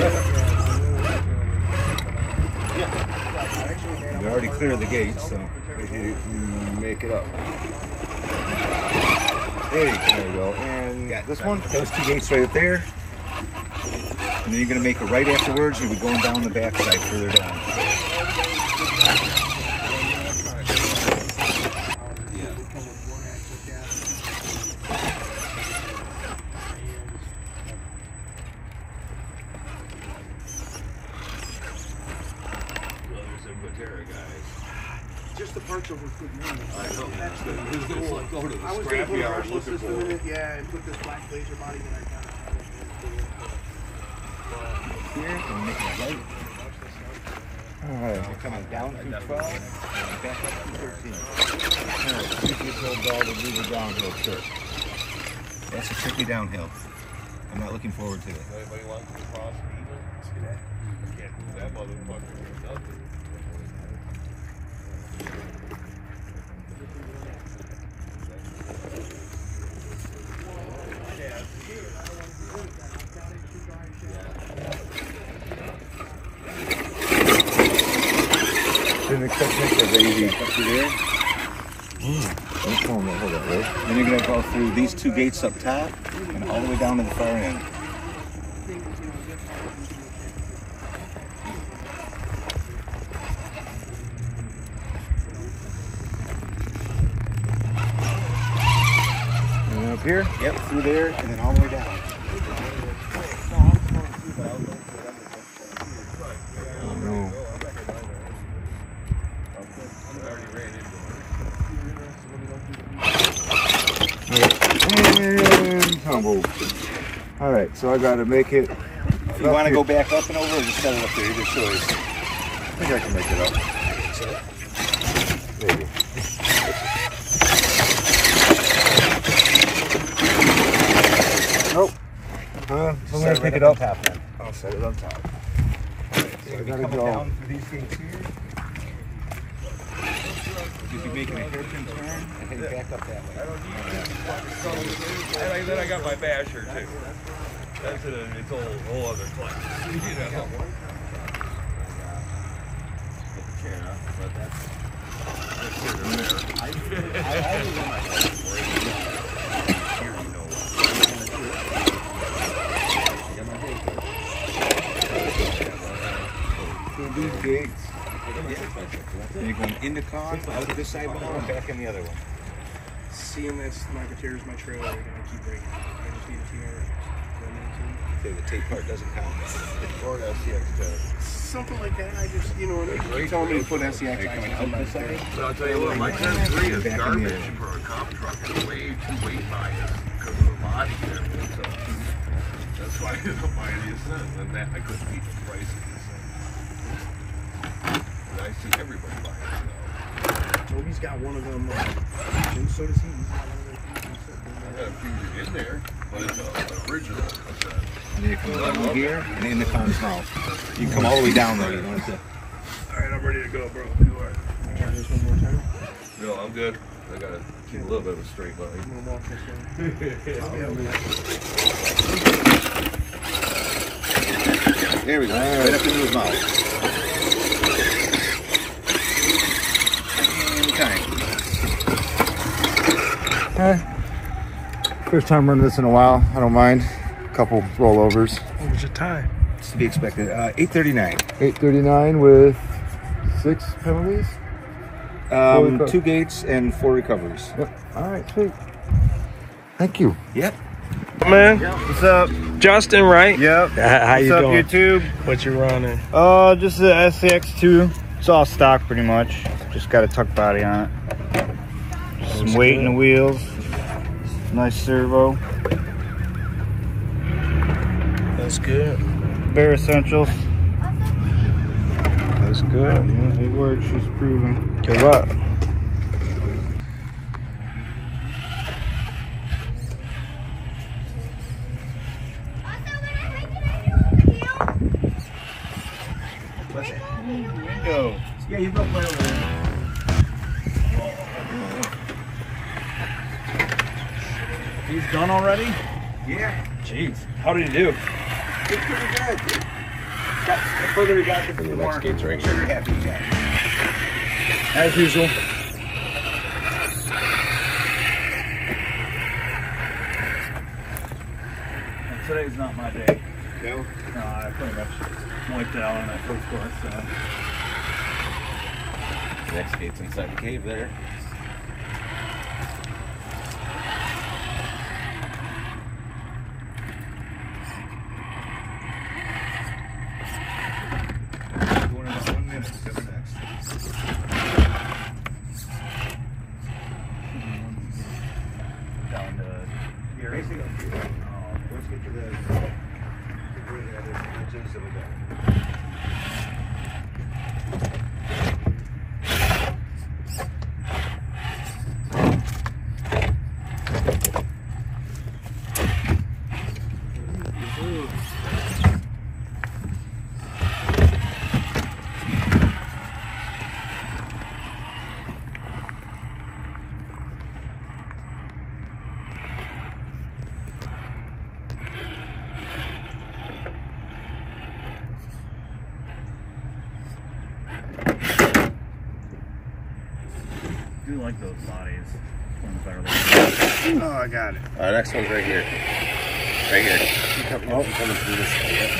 saying? You already cleared the gate, so you make it up. There you, there you go. And this one? Those two gates right up there. And then you're gonna make it right afterwards. You'll be going down the backside further down. Well, there's some Matera guys. Just the parts over good money. I know. That's the, It's the just goal. like go to the I was gonna put a scrapyard brushless looking system for in it. it, yeah, and put this black laser body that I got. Here and make it right. All right. You're coming down through 12 and back up to 13. Alright, see if you Ball to do the downhill trick. That's a tricky downhill. I'm not looking forward to it. Anybody want to cross even? I can't do that motherfucker nothing. Didn't expect make that easy. Up to there. Don't call me. Hold on, wait. Then you're gonna go through these two gates up top and all the way down to the far end. And up here? Yep, through there and then all the way down. No. And tumble. All right, so I got to make it. If you want to go back up and over or just set it up there, either choice. I think I can make it up. Uh, I'm gonna pick it up up. on top then. I'll set it on top. So I you'll be gotta coming go. down through these gates here. You'll be making a hairpin turn and heading back up that way. And then I got my basher too. That's a, it's a whole, whole other class. You know? Yeah, but that's, that's here or there. I, I was in my Here, you know. Through these gates. Then you're going into con, out this side wall, and back in the other one. Seeing this, my materials, my trailer, are gonna keep breaking. I just need a TR. Okay, the tape part doesn't count. Or an SCX Something like that. I just, you know, they keep telling me to put SCX Are you coming out this side? So I'll tell you what, my 10-3 is Back in the garbage for a comp truck. It's way too weight biased because of the body there. So that's why I ended up buying the Ascent. And that, I couldn't beat the price of the Ascent. And I see everybody buying it now. Toby's got one of them, uh, and so does he. He's got one of those I got a few in there, but it's an original Ascent. And then you come down here and in the con's mouth. You can come all the way down though. You don't have to. All right, I'm ready to go, bro. You are. Try this one more time. No, I'm good. I gotta keep a little bit of a straight line. I'm gonna walk this way. There we go. Right up into his mouth. And time. First time running this in a while. I don't mind. A Couple rollovers. What was your time? It's to be expected. Uh, 839. 839 with six penalties. Um, two gates and four recoveries. Yep. All right, sweet. Thank you. Yep. Man, What's up? Justin, right? Yep. How What's you up, doing? YouTube? What you running? Uh, just the SCX2. It's all stock pretty much. Just got a tuck body on it. Just some weight good. in the wheels. Nice servo. That's good. Bare essentials. That's good. Yeah, it works. She's proven. Good luck. How did he do? It's pretty good. Got, the further he got, the more gate's right sure happy he got. As usual. Today's not my day. No? No, I pretty much wiped out on that first course. So. Next gate's inside the cave there. Going in about one minute. Go next. Down to Yeah, racing up here. Uh, let's get to the. Where the other bridges that we got. do like those bodies. Ones that are like- Oh, I got it. Uh, next one's right here. Right here. You come, oh. coming through this. Yep.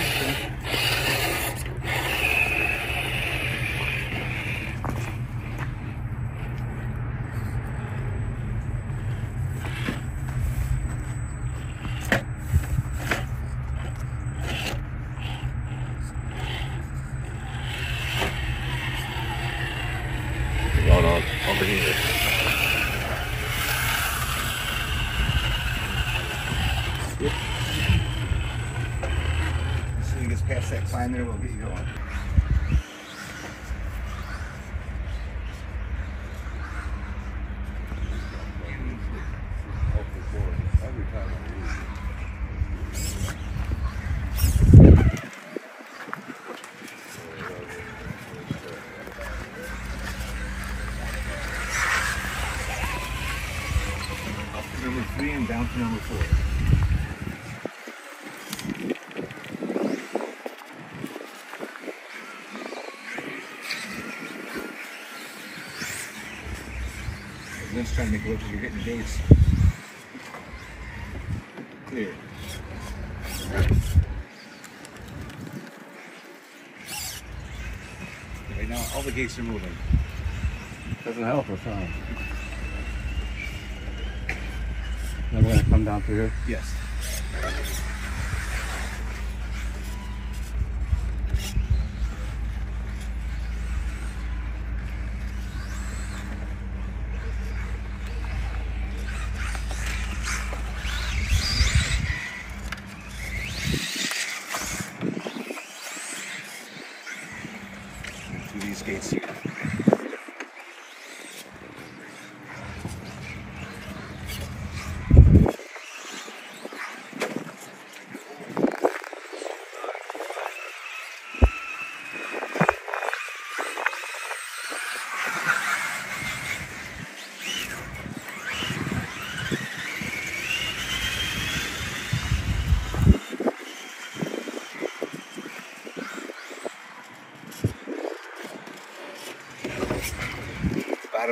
Going on over here. As soon as he gets past that climb there, we'll get you going. Up to number three and down to number four. Lynn's trying to make it look like you're hitting gates. Clear. Right now, all the gates are moving. Doesn't help us, huh? Then we're gonna come down through here. Yes.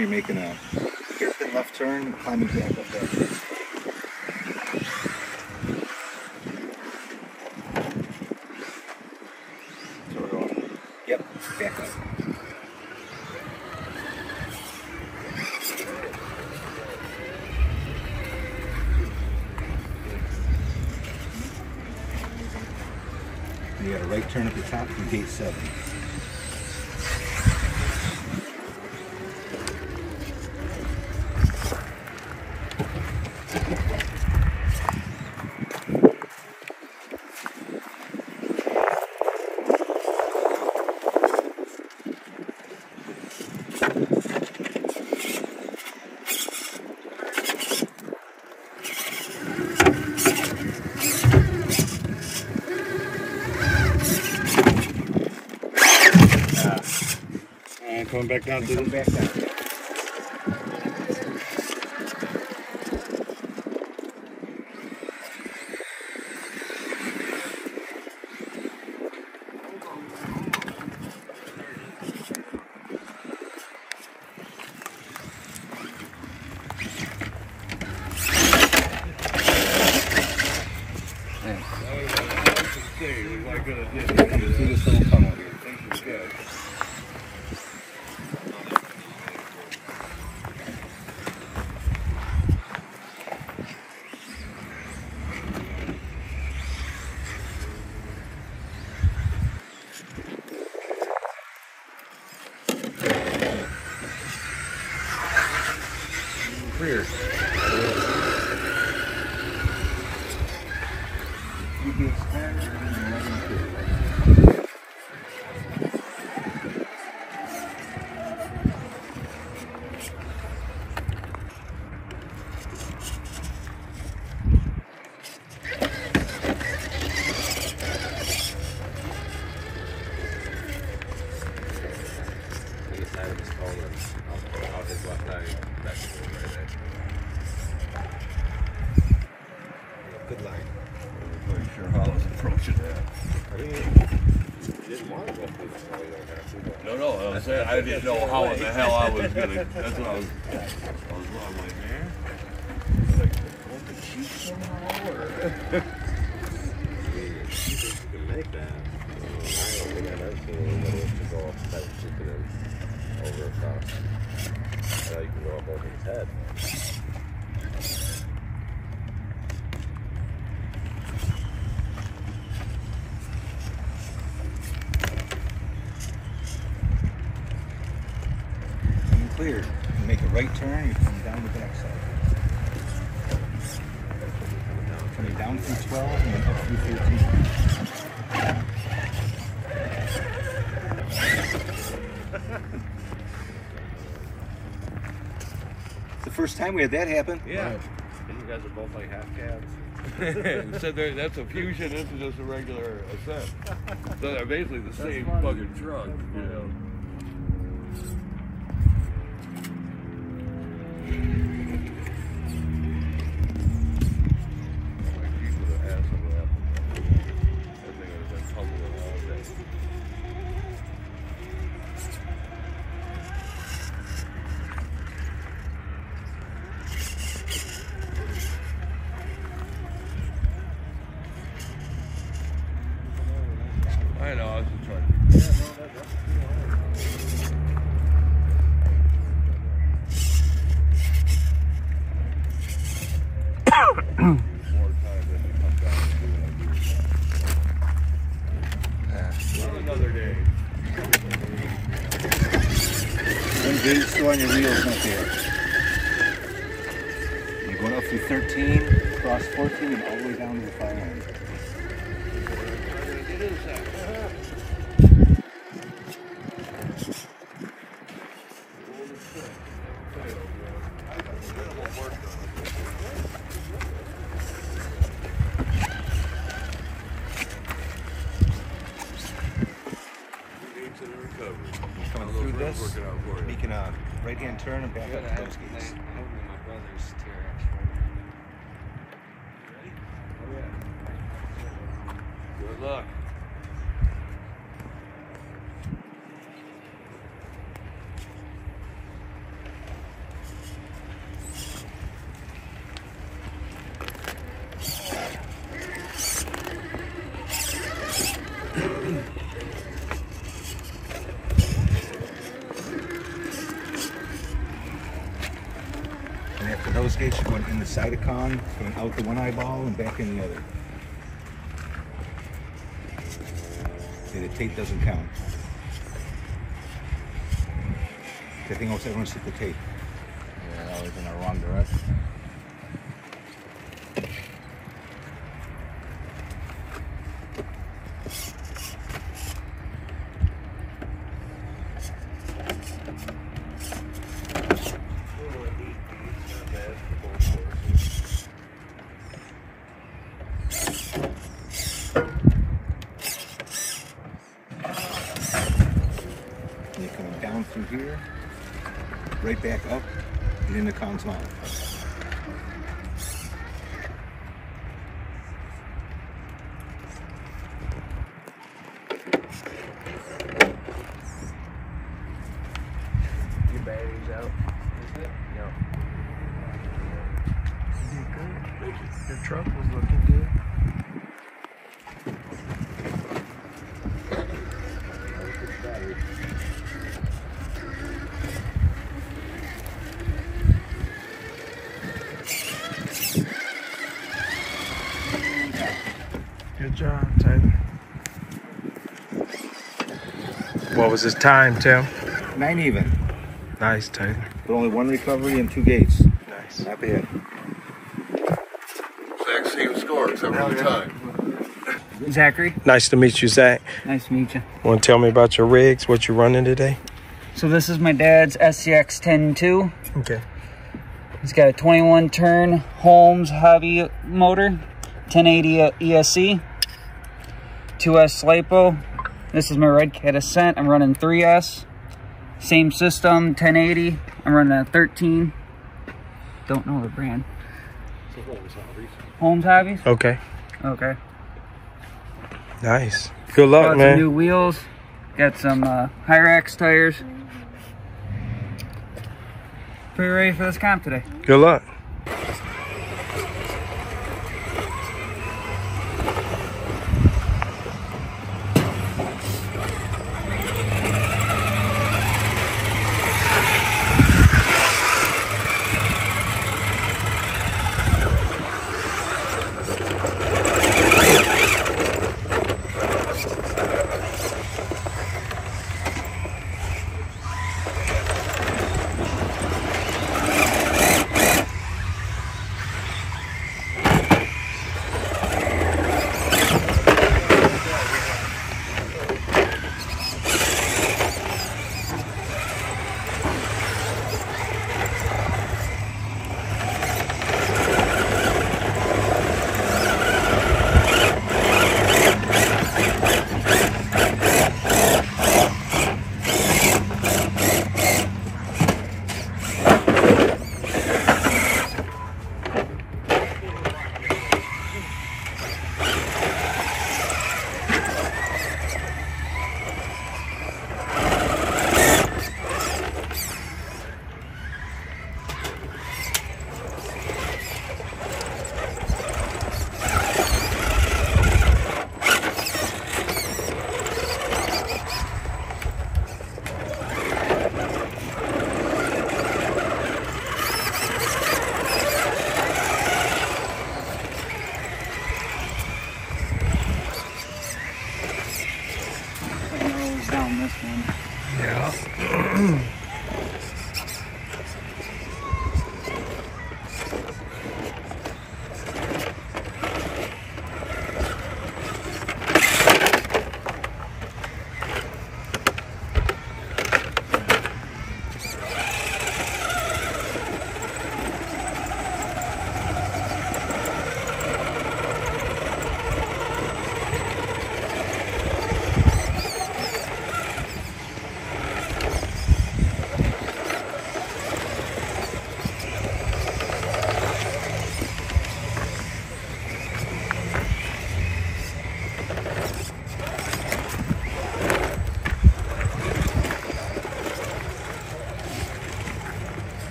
you're making a hairpin left turn, climbing back up there. You got a right turn at the top from gate seven. from back down to the back down. I didn't know how in the hell I was gonna, that's what I was time we had that happen. Yeah. Right. And you guys are both like half cabs. so that's a fusion. This is just a regular ascent. So they're basically the that's same fucking drug. Yeah. stitch went in the cytochrome, went out the one eyeball and back in the other. Okay, the tape doesn't count. The thing else everyone hit the tape. Yeah, that was in the wrong direction. And into Khan's mouth. Your battery's out. Is it? No. Your truck was looking good. Good job, Taylor. What was his time, Tim? Nine even, Nice, Taylor. but only one recovery and two gates. Nice. Not bad. Exact same score except for the time. Zachary, Nice to meet you, Zach. nice to meet you. Want to tell me about your rigs? What you running today? So this is my dad's SCX10 II. Okay. He's got a 21 turn Holmes hobby motor, 1080 ESC, 2S LiPo. This is my Redcat Ascent. I'm running 3S. Same system, 1080. I'm running a 13. Don't know the brand. Holmes Hobbies? Okay. Okay. Nice. Good luck, Got some man. new wheels. Got some uh, Hyrax tires. Pretty ready for this comp today. Good luck.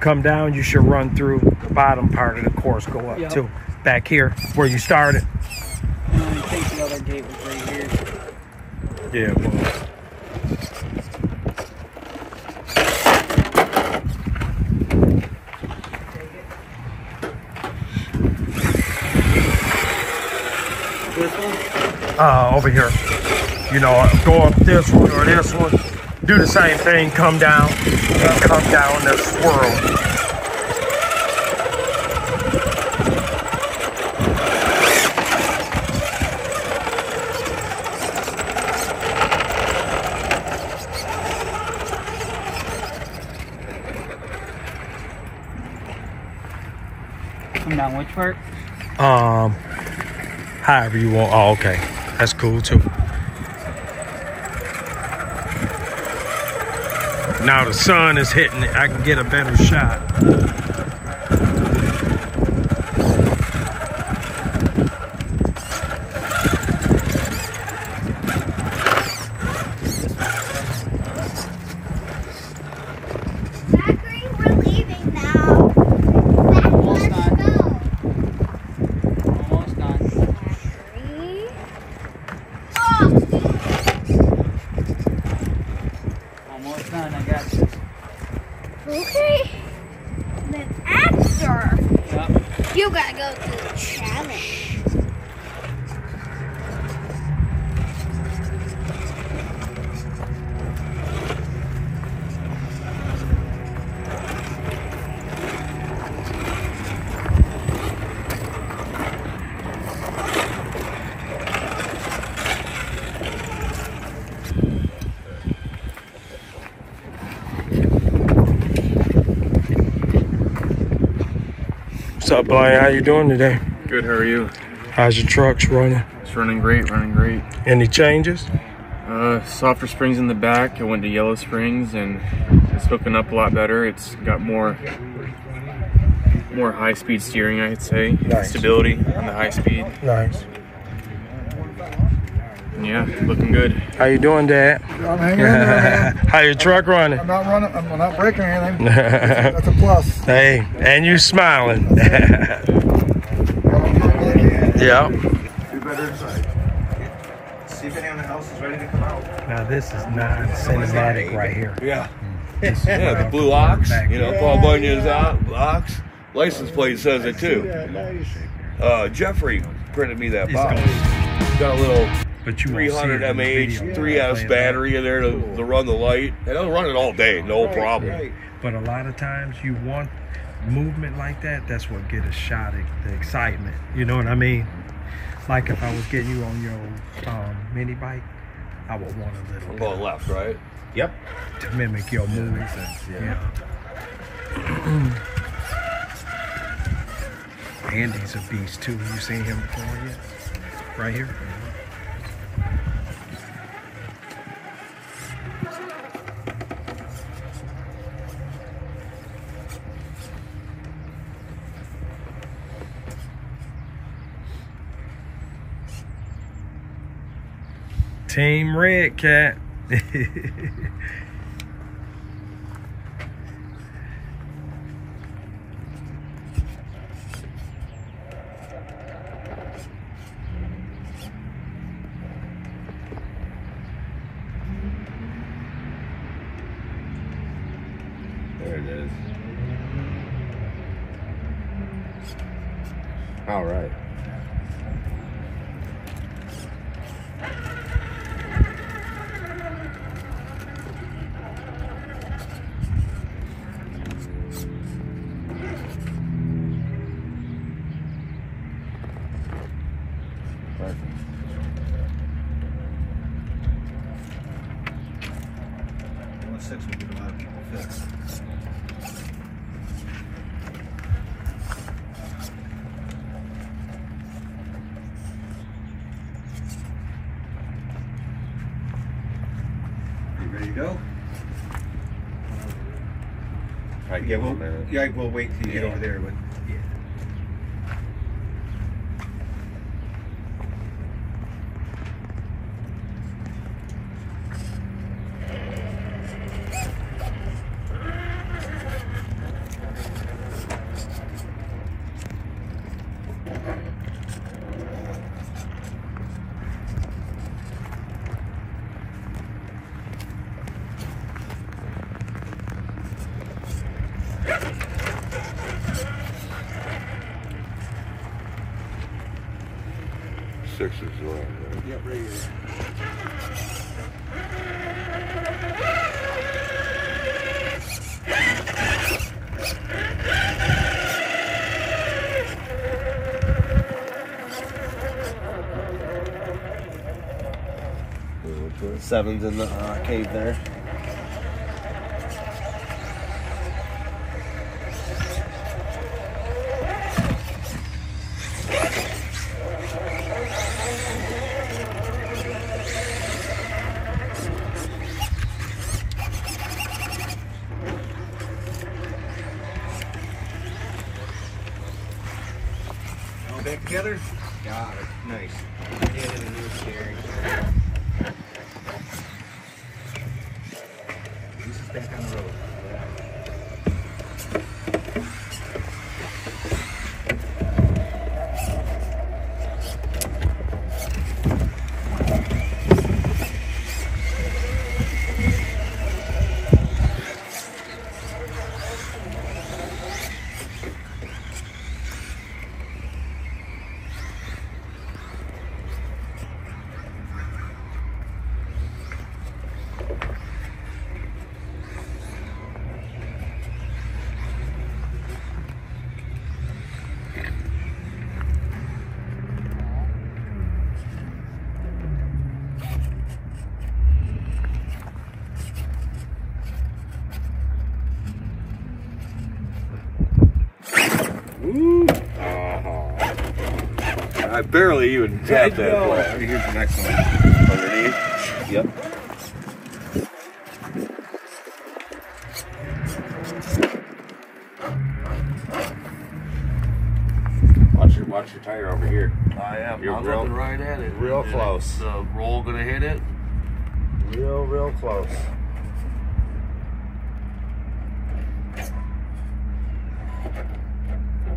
Come down, you should run through the bottom part of the course, go up Yep. too. Back here where you started. And I think the other gate was right here. Yeah, well. This one? uh, over here. You know, go up this one or this one. Do the same thing, come down, and come down the swirl. Come down which part? Um, however you want. Oh, okay. That's cool too. Now the sun is hitting it. I can get a better shot. Zachary, we're leaving now. Zachary, let's go. Almost done. Zachary. Oh, Almost done. I got this. okay. Then after, Yep. you gotta go through the challenge. What's up, Brian? How you doing today? Good, how are you? How's your trucks running? It's running great, running great. Any changes? Uh, softer springs in the back. I went to yellow springs and it's hooking up a lot better. It's got more more high speed steering, I'd say. Nice. Stability on the high speed. Nice. Yeah, looking good. How you doing, Dad? I'm hanging in there. How your truck running? I'm not running. I'm not breaking anything. That's a plus. Hey, and you're smiling. yeah. We better inside. See if anyone in the house is ready to come out. Now this is non-cinematic right here. Yeah. This Yeah, the blue doing ox. You know, here. Paul Bunyan's o- ox. License plate says it too. Uh, Jeffrey printed me that box. Got a little But you won't 300 it in the video. mAh 3S battery in there to, to run the light. And it'll run it all day, no problem. But a lot of times you want movement like that. That's what get a shot at the excitement. You know what I mean? Like if I was getting you on your um, mini bike, I would want a little Go left, right? Yep. to mimic your move. yeah. Andy's a beast too. You seen him before yet? Right here. Team Redcat. There it is. All right. Perfect. One six will get a lot of people fixed. You ready to go? All right, Yeah, yeah, we'll wait till you get over there, but. 26 is around there. Yep, right here. Seven's in the uh, cave there. All back together? Got it. Nice. Yeah, and a new steering. This is back on the road. Woo! Uh-huh. I barely even tapped that go. flat. Here's the next one. Underneath. Yep. Watch your watch your tire over here. I am. You're I'm real- looking right at it. real And close. is The roll gonna hit it. Real, real close.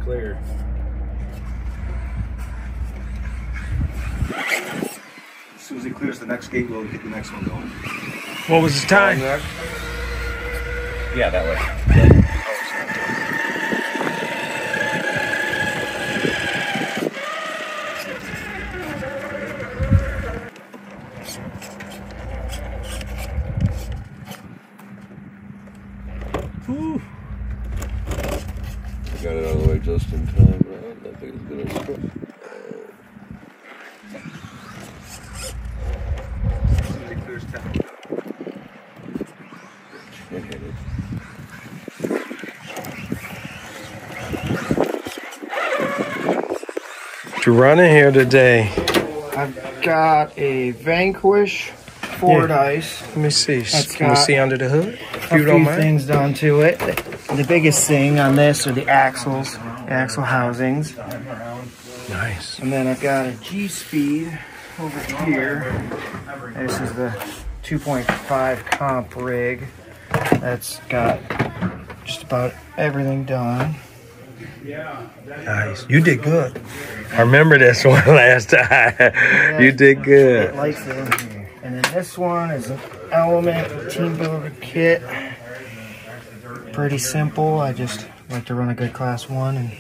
Clear. As soon as he clears the next gate, we'll get the next one going. What was his time? Yeah, that way. Got it out of the way just in time. Uh, that thing's gonna strip. As soon as he clears town. It hit it. What you running here today? I've got a Vanquish Ford Yeah. Ice. Let me see. That's Can we see under the hood? A you few things done to it. The biggest thing on this are the axles, axle housings. Nice. And then I've got a G Speed over here. This is the 2.5 comp rig. That's got just about everything done. Yeah. Nice. You did good. I remember this one last time. you did good. it in here. And then this one is an Element Team Builder kit. Pretty simple. I just like to run a good class one and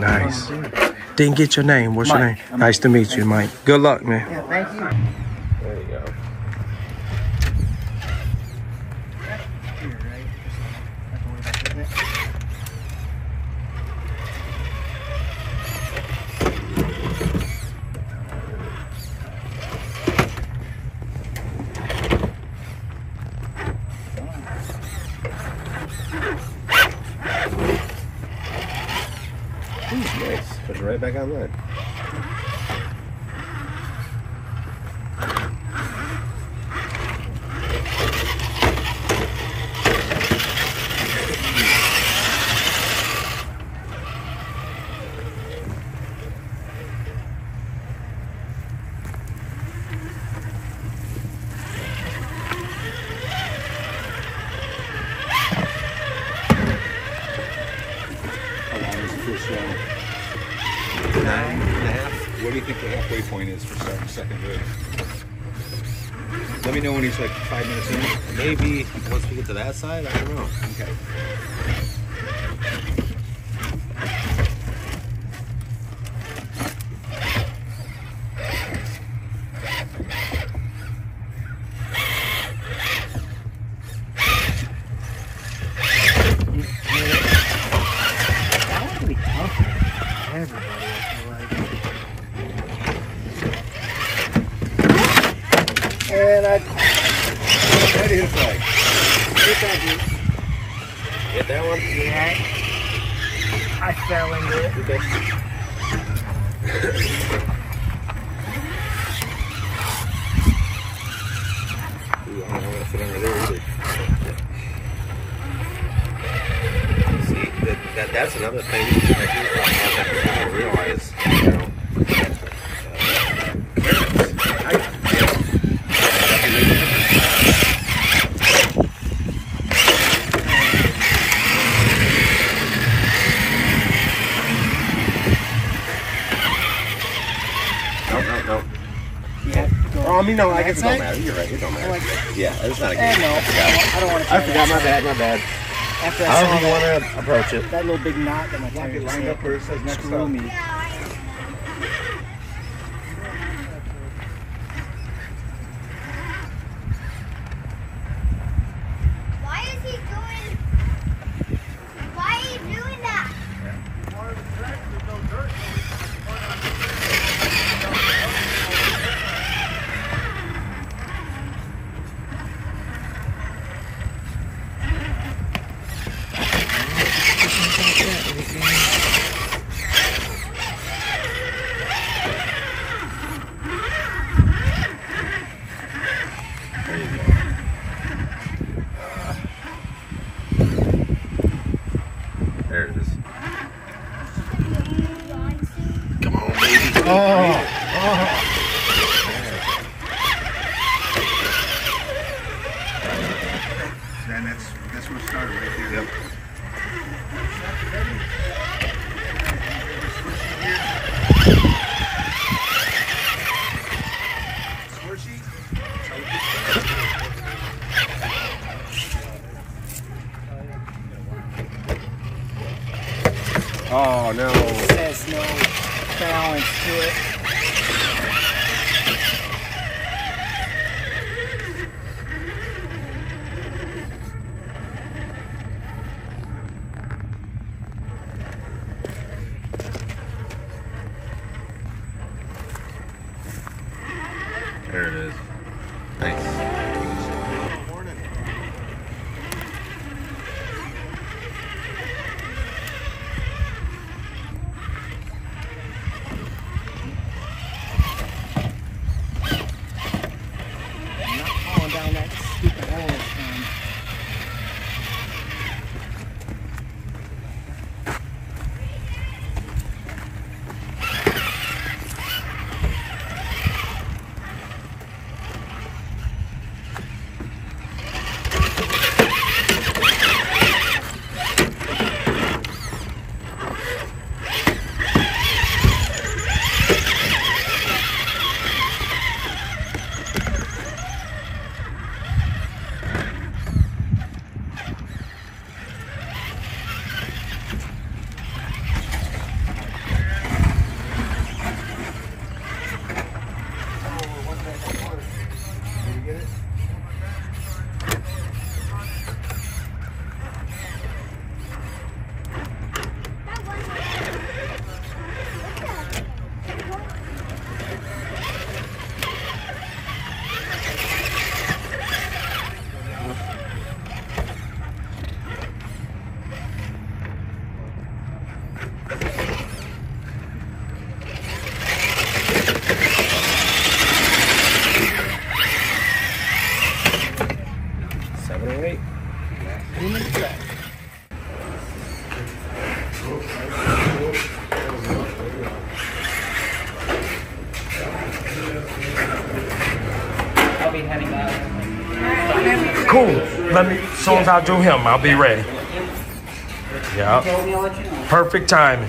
Nice. Didn't get your name. What's your Mike. name? Nice to meet you, Mike. Good luck, man. Yeah, thank you. There you go. Ooh, nice. Put it right back on line. How long is the first round? Nine and a half. What do you think the halfway point is for starting second rig? Let me know when he's like five minutes in. Maybe once we get to that side, It don't matter. You're right. It don't matter. Like, yeah, it's not a game. No, I forgot. I don't want to. I forgot. My bad. My bad. After I, I don't even want to approach it. That little big knot that my tire lined up where it says next screw me. soon as I do him, I'll be ready. Yeah. Perfect timing.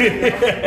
yeah.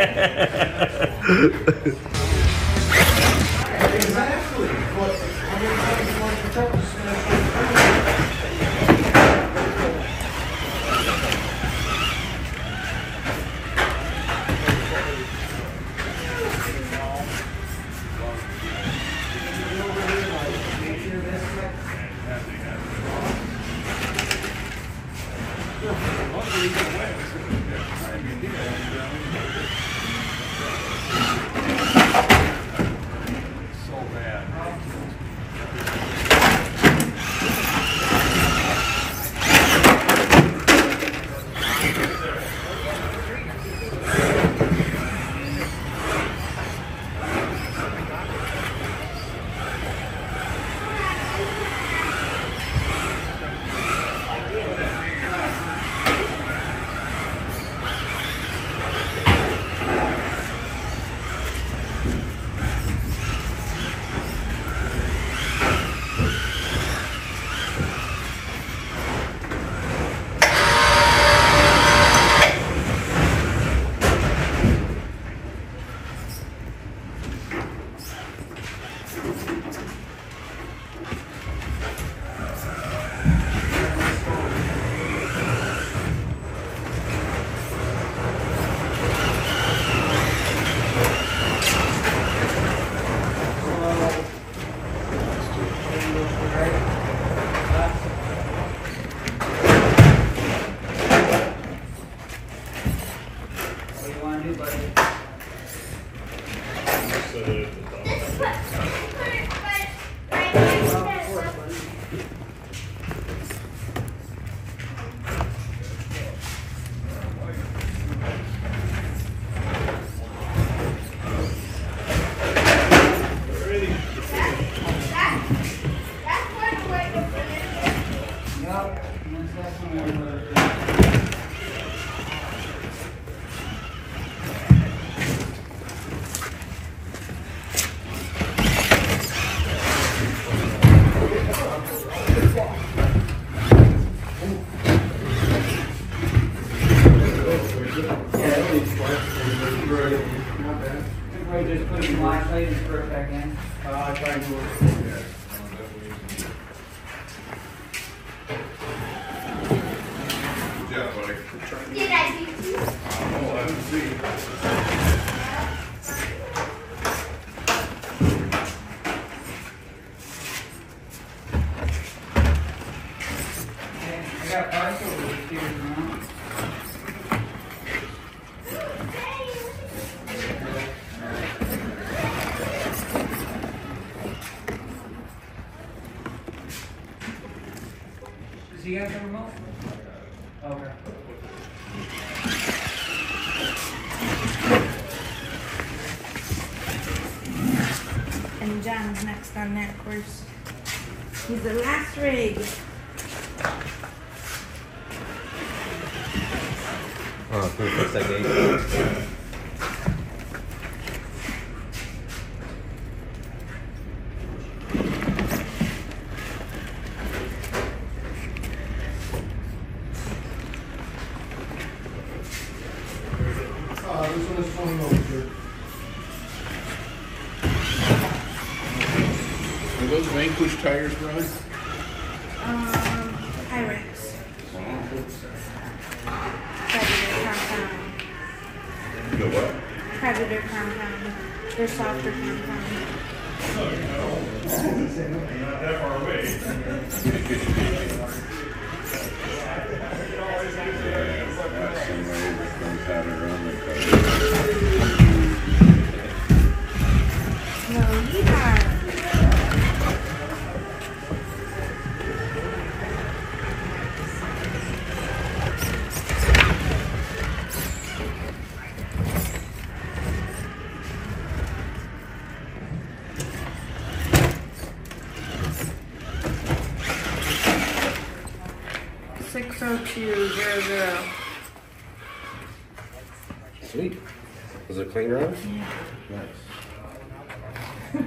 on that course. He's the last rig. push tires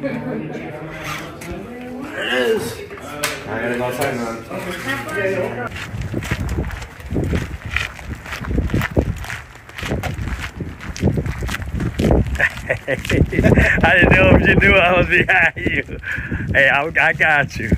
There it is. I gotta go outside, man. I didn't know if you knew I was behind you. Hey, I, I got you.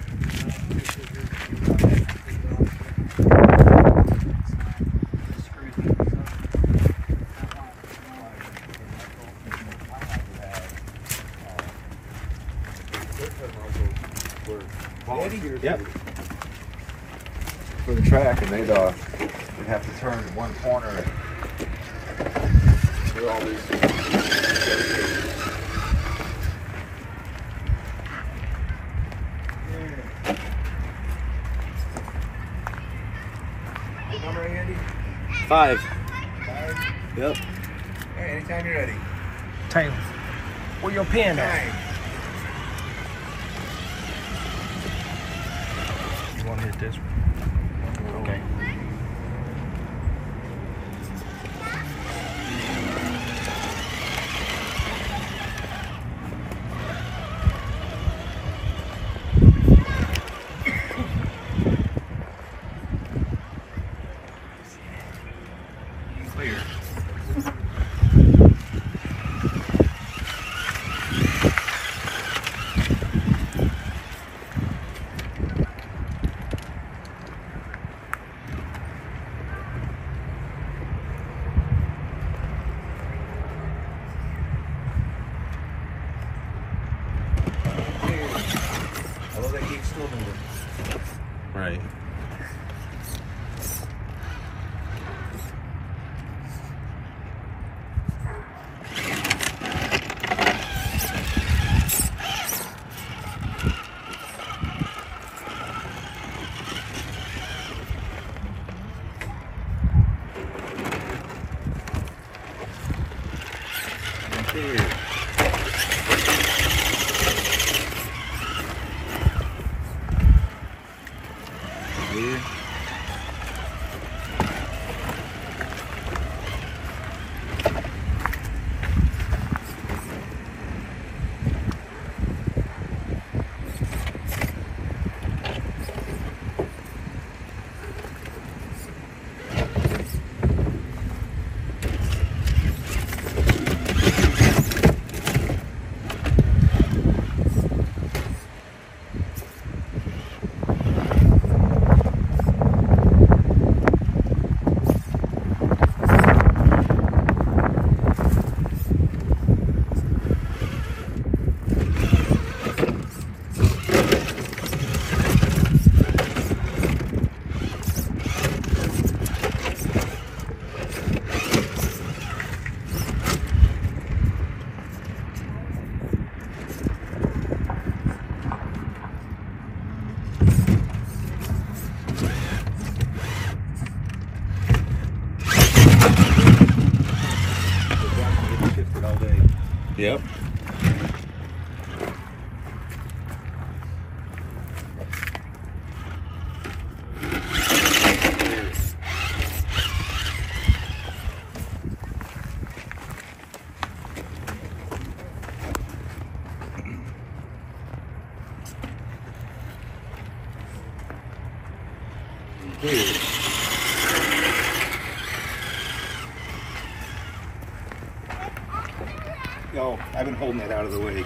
holding that out of the way.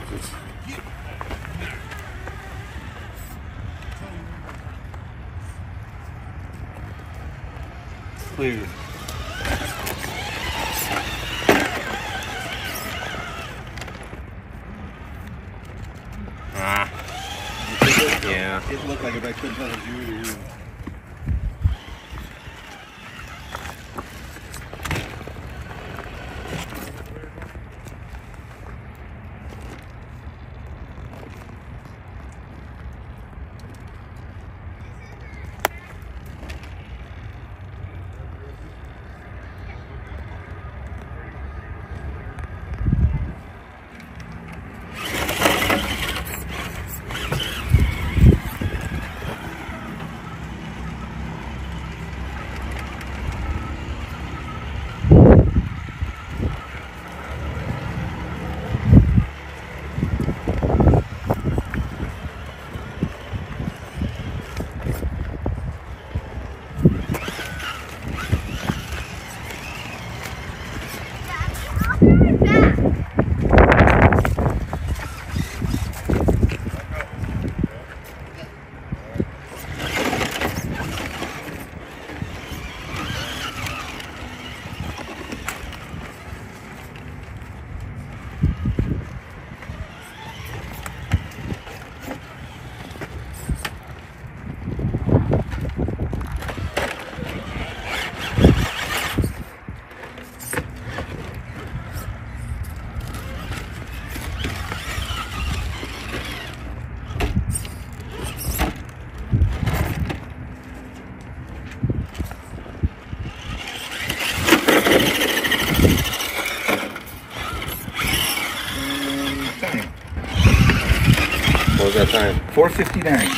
Was that time?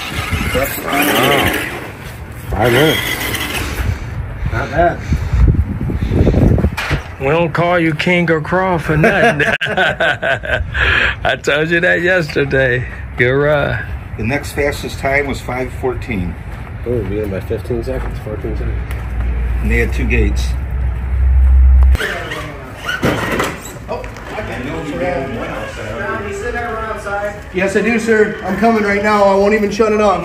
459. Five minutes. Not bad. We don't call you King or Craw for nothing. I told you that yesterday. Good ride. The next fastest time was 514. Oh, beat him by 15 seconds, 14 seconds. And they had two gates. Yes, I do, sir. I'm coming right now. I won't even shut it off.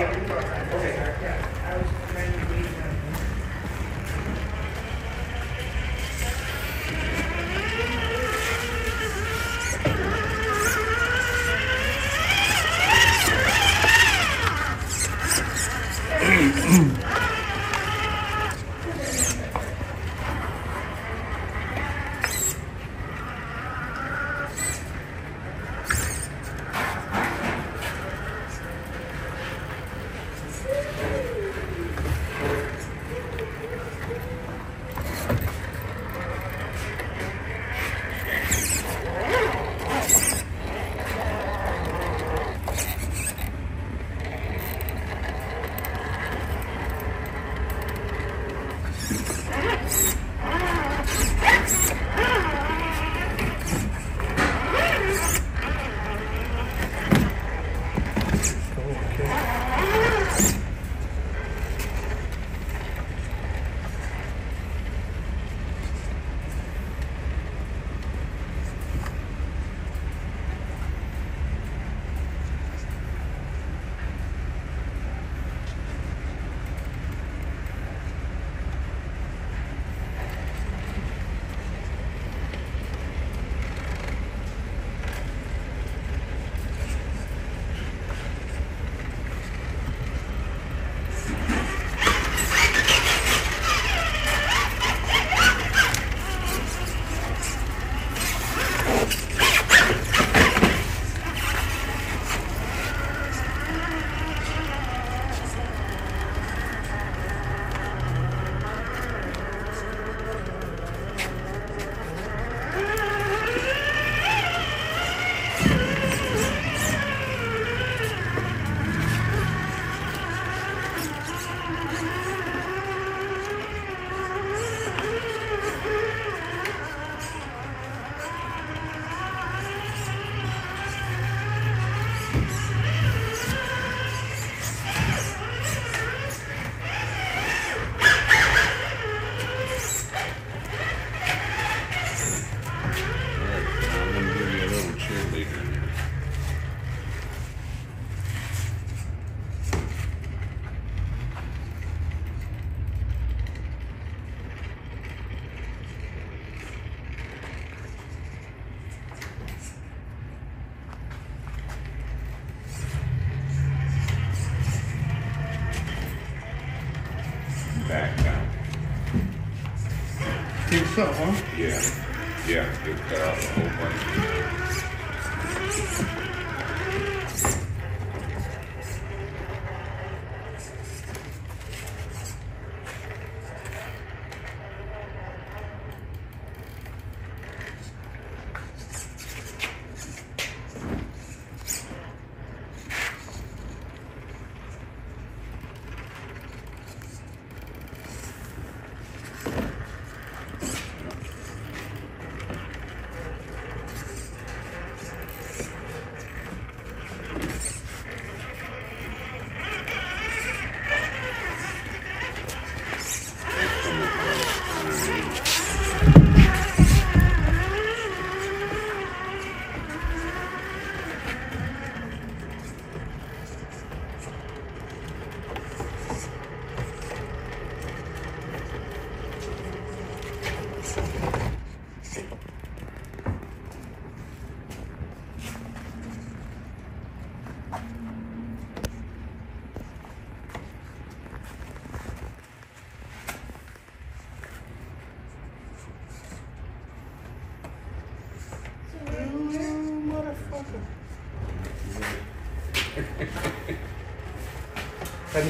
So, huh?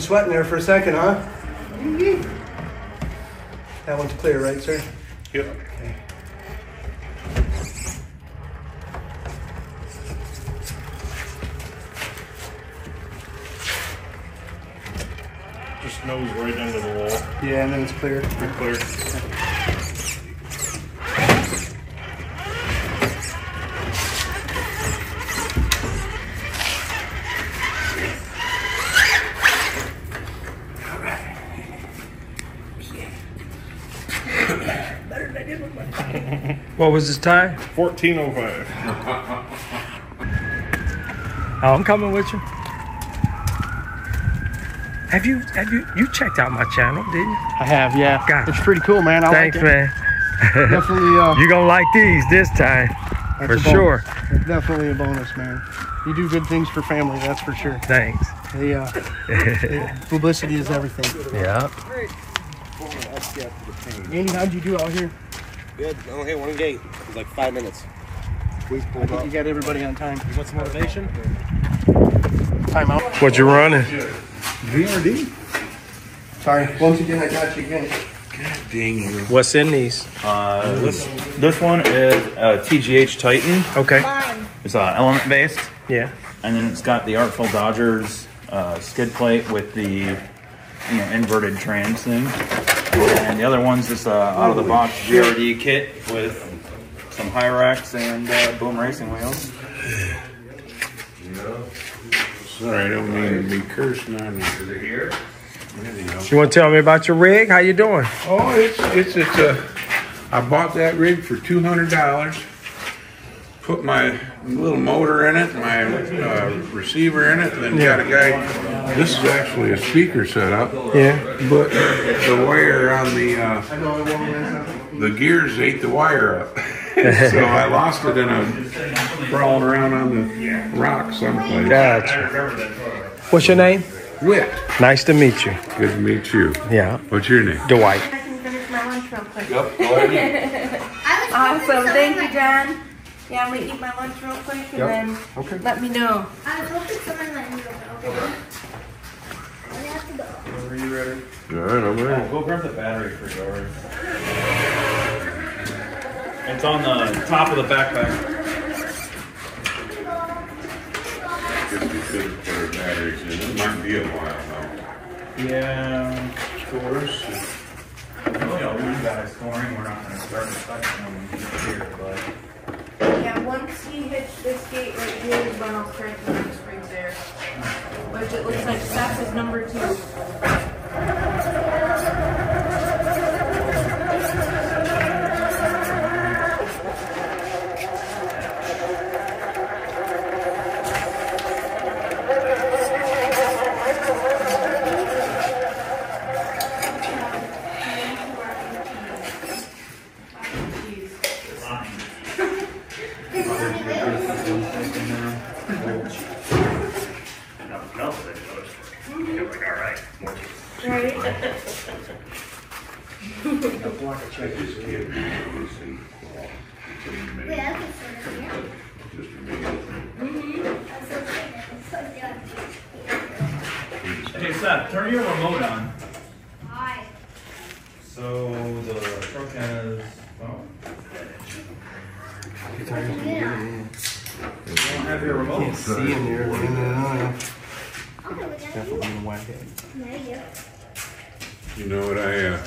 you sweating there for a second, huh? That one's clear, right, sir? Yep. Okay. Just nose right into the wall. Yeah, and then it's clear. You're clear. What was his time? 1405. Oh, I'm coming with you. Have you have you you checked out my channel, didn't you? I have, yeah. Gotcha. It's pretty cool, man. I Thanks, like it. man. Definitely, uh, you gonna like these this time, for sure. It's definitely a bonus, man. You do good things for family, that's for sure. Thanks. They, uh, they- publicity is everything. Yeah. Andy, how'd you do out here? Good. I only hit one gate. It was like five minutes. We I think you got everybody on time. You want some motivation? Time out. What you running? VRD. Sorry, once again, I got you again. God dang you. What's in these? Uh, this this one is a TGH Titan. Okay. It's uh, element based. Yeah. And then it's got the Artful Dodgers uh, skid plate with the you know inverted trans thing. And the other one's just uh, out of the box VRD kit with some Hyrax and uh, Boom Racing wheels. Sorry, I don't mean to be cursing on you. Is it here? You want to tell me about your rig? How you doing? Oh, it's it's it's a. I bought that rig for two hundred dollars. Put my little motor in it, my uh, receiver in it, and then got a guy. This is actually a speaker setup. Yeah. But the wire on the uh, the gears ate the wire up, so I lost it in a crawling around on the rock someplace. Gotcha. What's your name? Whit. Nice to meet you. Good to meet you. Yeah. What's your name? Dwight. I can finish my lunch real quick. Yep, go ahead. awesome. Thank you, John. Yeah, I'm gonna eat my lunch real quick and Yep. then Okay. let me know. I was hoping someone let me go. Okay. I have to go. Are you ready? All right, I'm ready. Go grab the battery for yours. It's on the top of the backpack. Guess we could have put our batteries in. It might be a while though. Yeah, of course. Really, all we got is scoring. We're not going to start inspection when we get here, but. Once he hits this gate right here is when I'll start the next springs there. Which it looks like Seth is number two. Wait, I can sit in here. I'm so excited. I'm so Hey, Seth, turn your remote on. Hi. So the truck has. Oh. You don't have your remote. Can't see in there. Okay, we got Definitely gonna whack it. There you go. You know what I uh,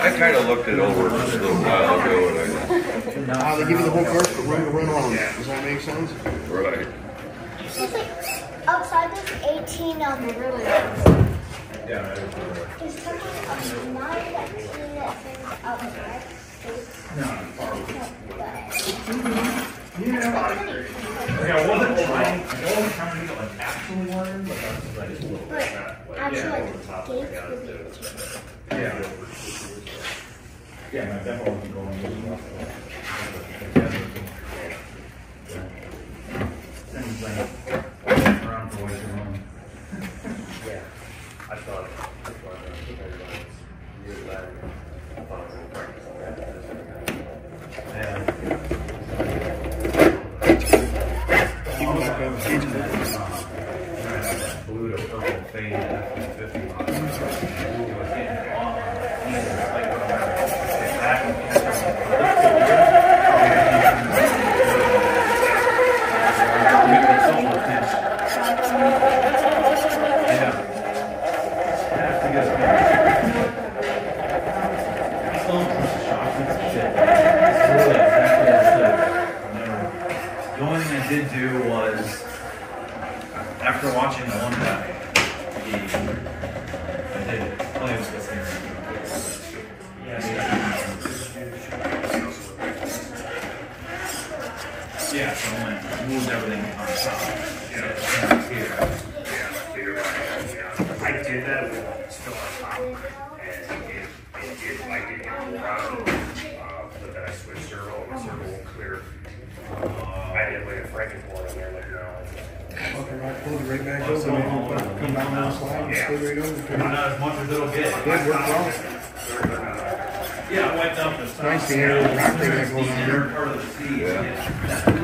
I kind of looked it over just a little while ago and I. Uh, they give you the whole course, but run to run on. Does that make sense? Right. It's like outside there's 18 of them. Really There's something of nine that team that says outside. Yeah, I wasn't trying. I wasn't trying to get like actually learn, but that's what I just a little bit of that. Like, Actually, yeah. the top, gates would. Yeah. Yeah, my demo will be going Things like around for way too long. yeah, I thought I thought uh, I was really glad I thought I was going to practice on that. Yeah. thing. Roxy, Roxy, Roxy, Roxy, Roxy, Roxy,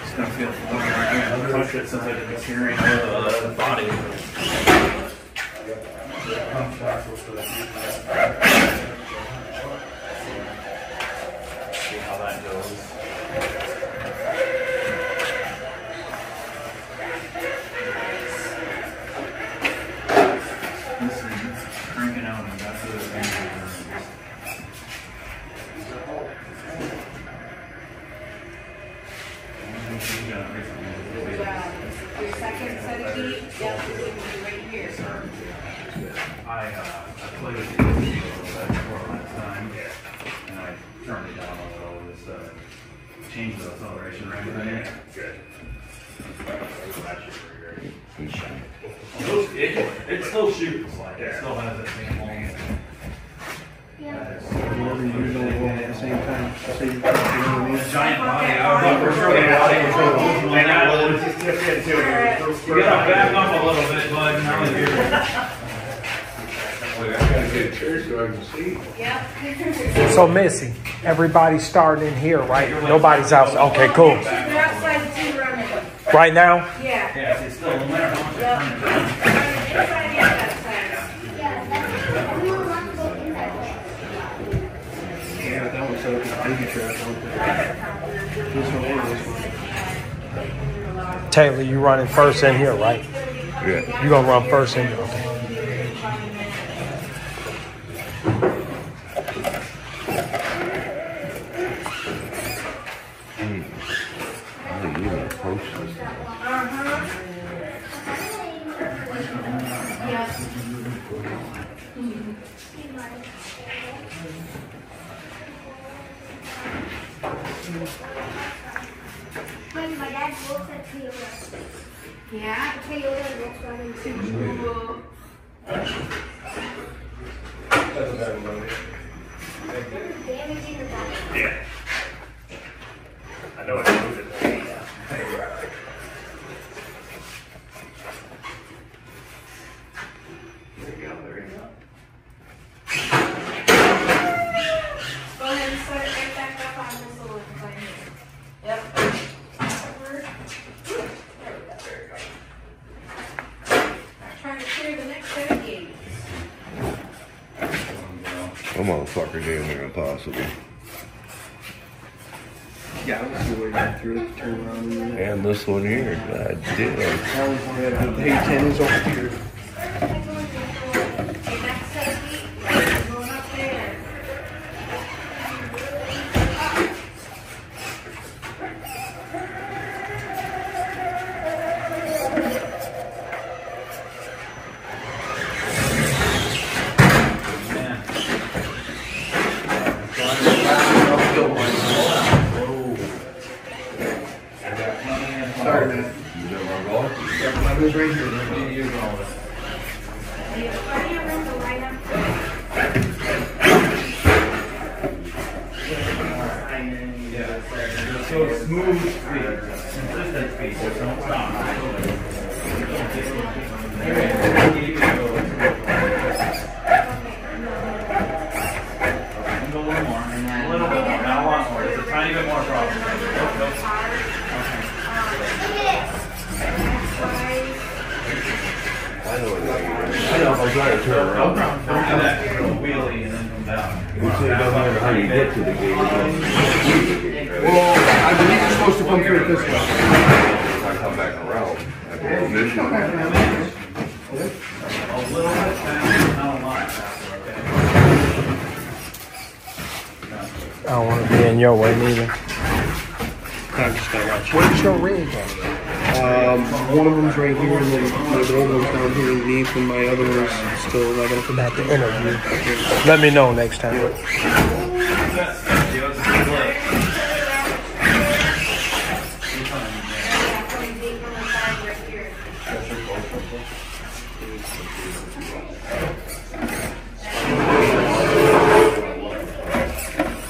It's gonna feel funny right here. I haven't touched it since I did the searing of the body. everybody's starting in here, right? Nobody's outside. Okay, cool. Right now? Yeah. Taylor, you running first in here, right? Yeah. You gonna run first in here. Let me know next time.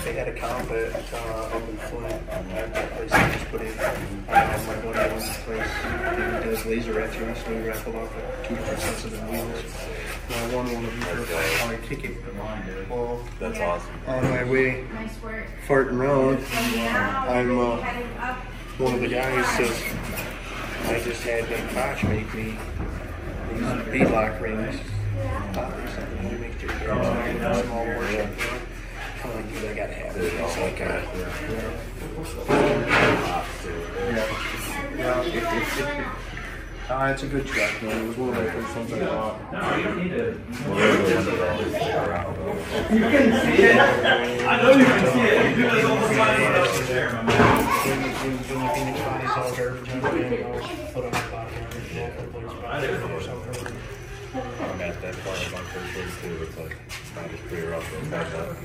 They had a comp at uh, up in Flint. At that place they just put in. Uh, my buddy owns the place. He does laser etching, so he raffled off like two different sets of the wheels. And I won one of them for a five dollar ticket. Well, That's awesome. on my way Nice work. farting around, now I'm we're uh, heading up. one of the guys says, I just had Nick Koch make me these beadlock rings. Thought they said, "You make your rings, like a small worship, you know?" I'm like, dude, I gotta have it. It's like, uh, yeah. Uh, it's a good truck, man. It was one of my first ones I bought. No, you don't need to. You can see it. I know you can see it. You do this all the time up there, my man. Jimmy Phoenix bodies all garbage on it, I'll put on the bottom of it, you know, for those bodies or something. I'm at that part of my first place too. It's like, it's not just clear up and back up.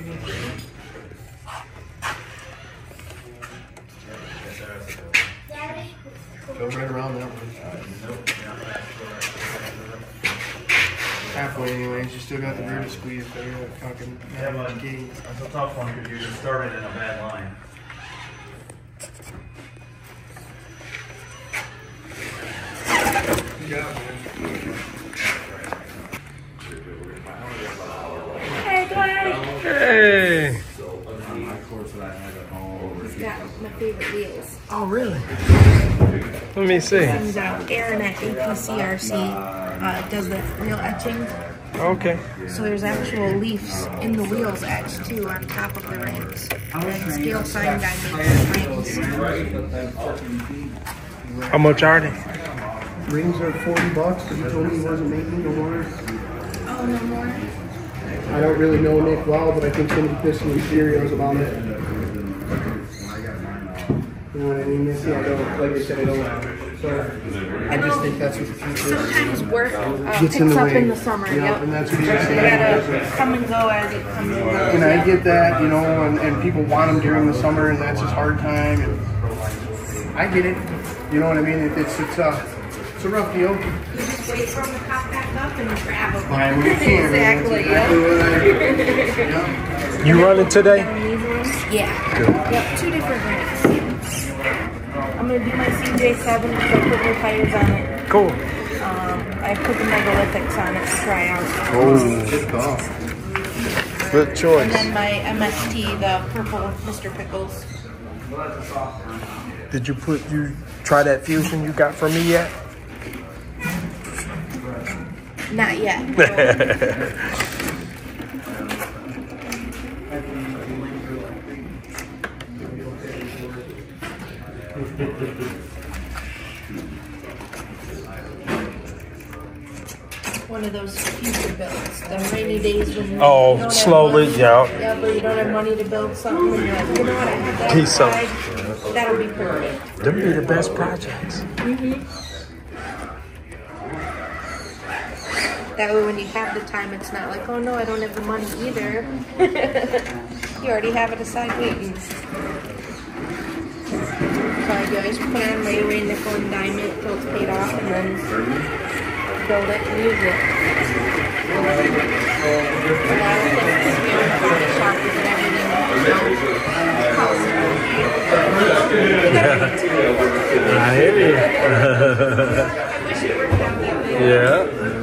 Go right around that one. Halfway anyways, you still got the rear to squeeze there, that fucking Yeah, but gate. that's a tough one because you just started in a bad line. Hey, Dwight. Hey. He's got my favorite wheels. Oh, really? Let me see. And Aaron at APCRC uh, does the wheel etching. Okay. So there's actual leaves in the wheels etched too on top of the rings. And Scale Sign Guy makes the rings. How much are they? Rings are forty bucks, but he told me he wasn't making no more. Oh, no more? I don't really know Nick well, but I think some of the pissed in Mysterio's about it. You know what I mean? Yeah, I don't, like I said, I don't, so, I just think that's what the future is. Sometimes work uh, Gets picks in the up way. in the summer. Yeah, Yep. and that's what he was You saying. gotta come and go as it comes and goes. And I get that, you know, and, and people want them during the summer, and that's his hard time, and I get it. You know what I mean? It, it's it's a it's a rough deal. You just wait for them to pop back up and grab them. Fine when you can, exactly. That's exactly Yep. You running today? Yeah. Good. Yep. Two different rings. I'm gonna do my CJ7 because I put new tires on it. Cool. Um, I put the megalithics on it to try out. Oh. Good And choice. And then my MST, the purple Mr. Pickles. Did you put you try that fusion you got from me yet? Not yet. One of those future builds, the rainy days when you Oh, don't have slowly, money. yeah. Yeah, but you don't have money to build something, and you're like, you know what, I have that of- aside, that'll be perfect. Them be the best projects. Mm-hmm. That way when you have the time, it's not like, oh no, I don't have the money either. you already have it aside waiting. So you always on right away, nickel and it till it's paid off, and then build it and use it. I hear you. yeah.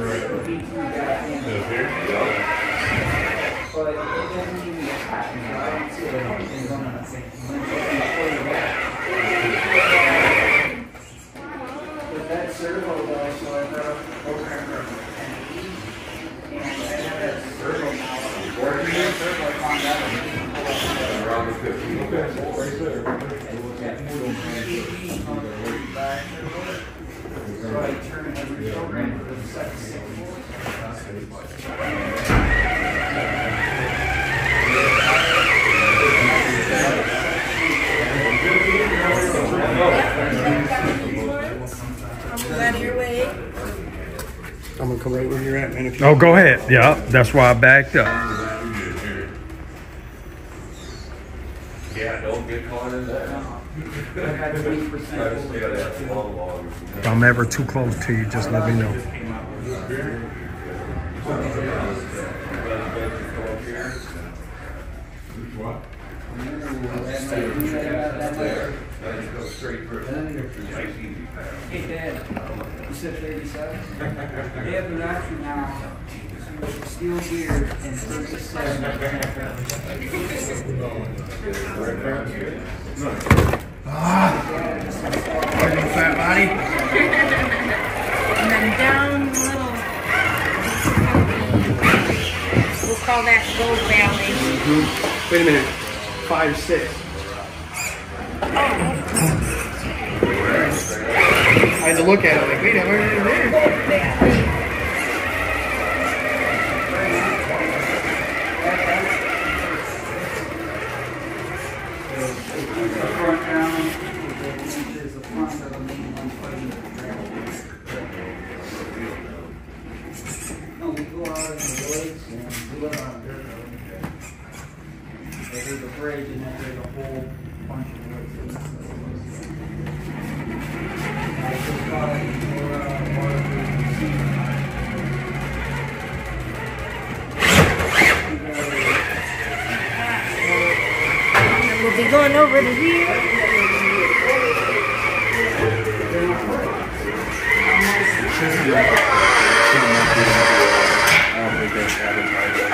Right where you're at, man. If you Oh, go ahead. Yeah, that's why I backed up. Yeah, don't get caught in that. If I'm ever too close to you, just let me know. Hey, Dad, you said 37? They have an option now. Steel gear and 37. fat body. And then down little. We'll call that Gold Valley. Wait a minute. Five six. Oh. I had to look at it like, wait, I'm already there. Front down, is the front of the main one fighting No, we go out in the and live on. There's a bridge and then there's a whole bunch of woods. We'll be going over to here. Yep.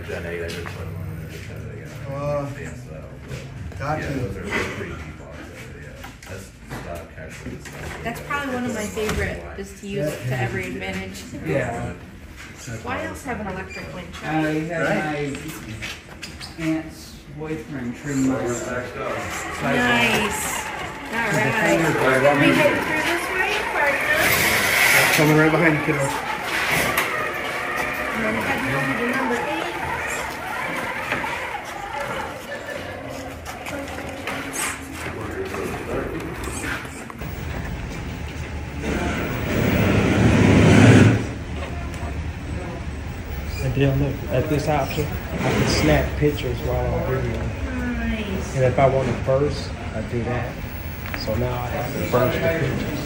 Set off my Gen 8. I just put them on the Gen 8 again. Uh, Yeah, so, gotcha. Yeah, those are those are pretty cheap offsets, yeah. That's not actually, it's not. That's probably one of my favorite, is to use it to every advantage. Yeah. Why else have an electric winch? I had my aunt's boyfriend trim my. Nice. All right. We head through this way, partner. Coming right behind you, kiddo. And then heading over to number eight. Yeah, look, at this option, I can snap pictures while I'm videoing. Nice. And if I want to burst, I do that. So now I have to burst the pictures.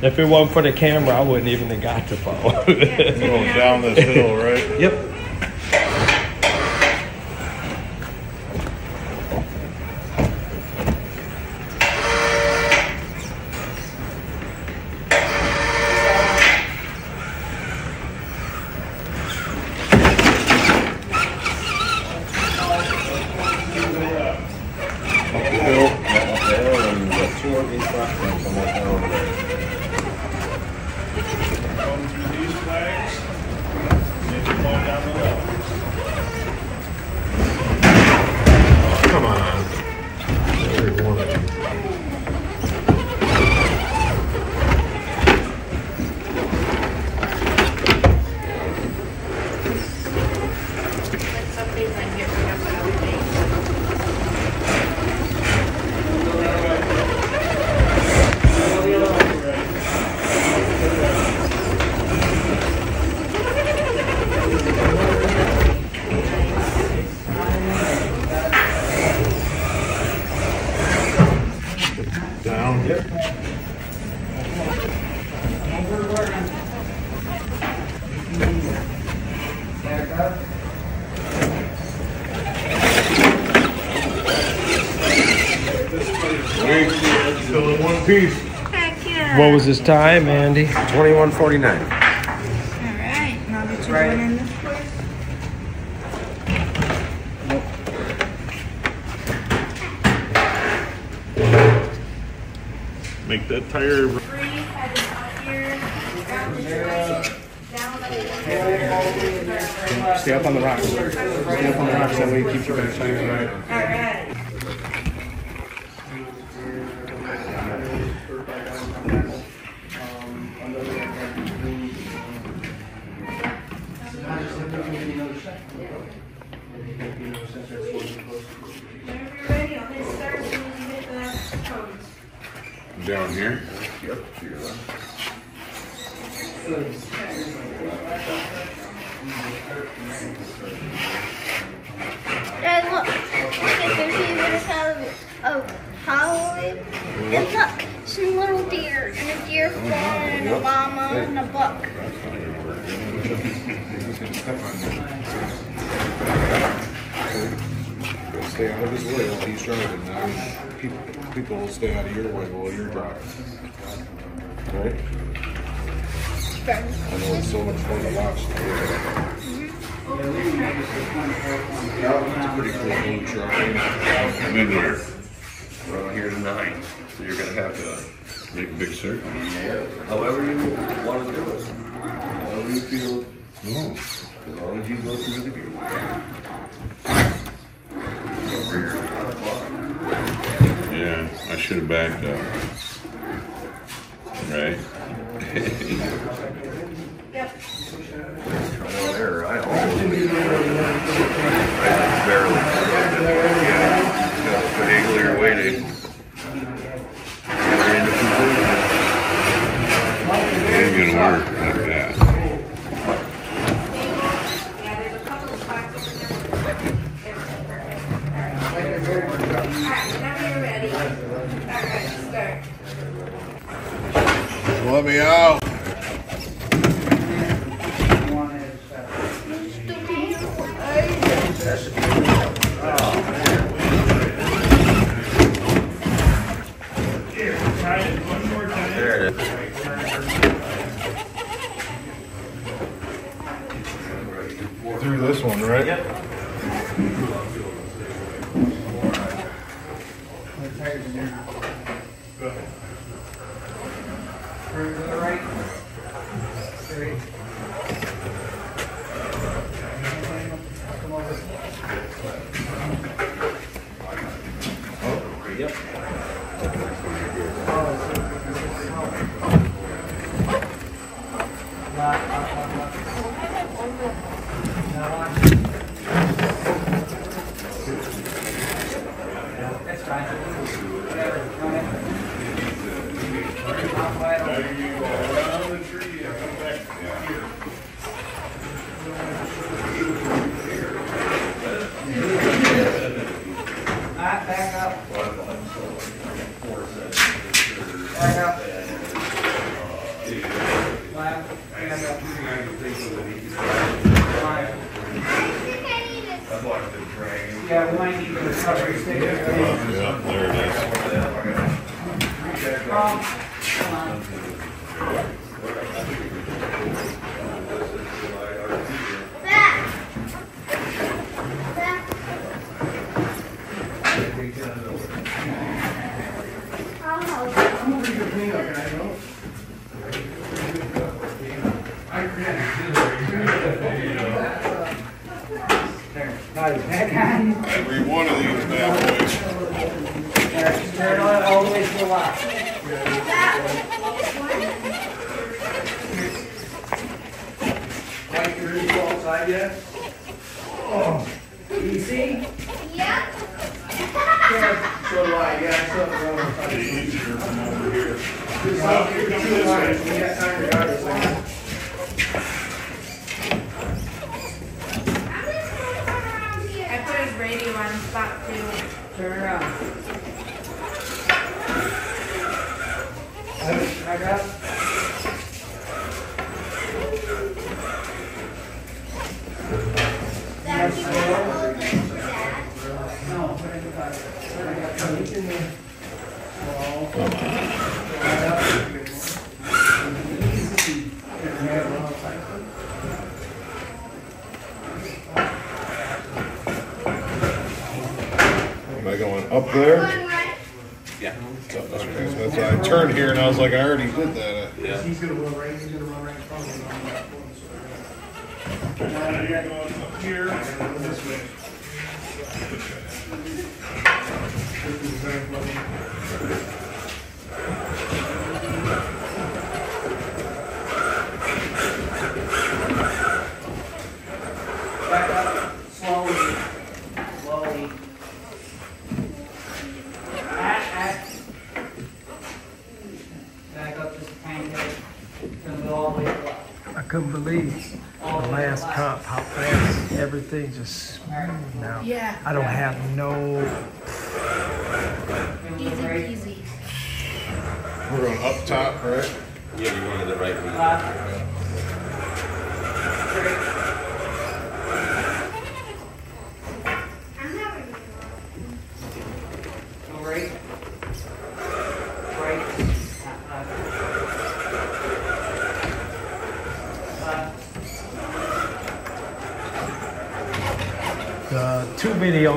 If it wasn't for the camera, I wouldn't even have got the phone. Going down this hill, right? Yep. This time, Andy? 2149.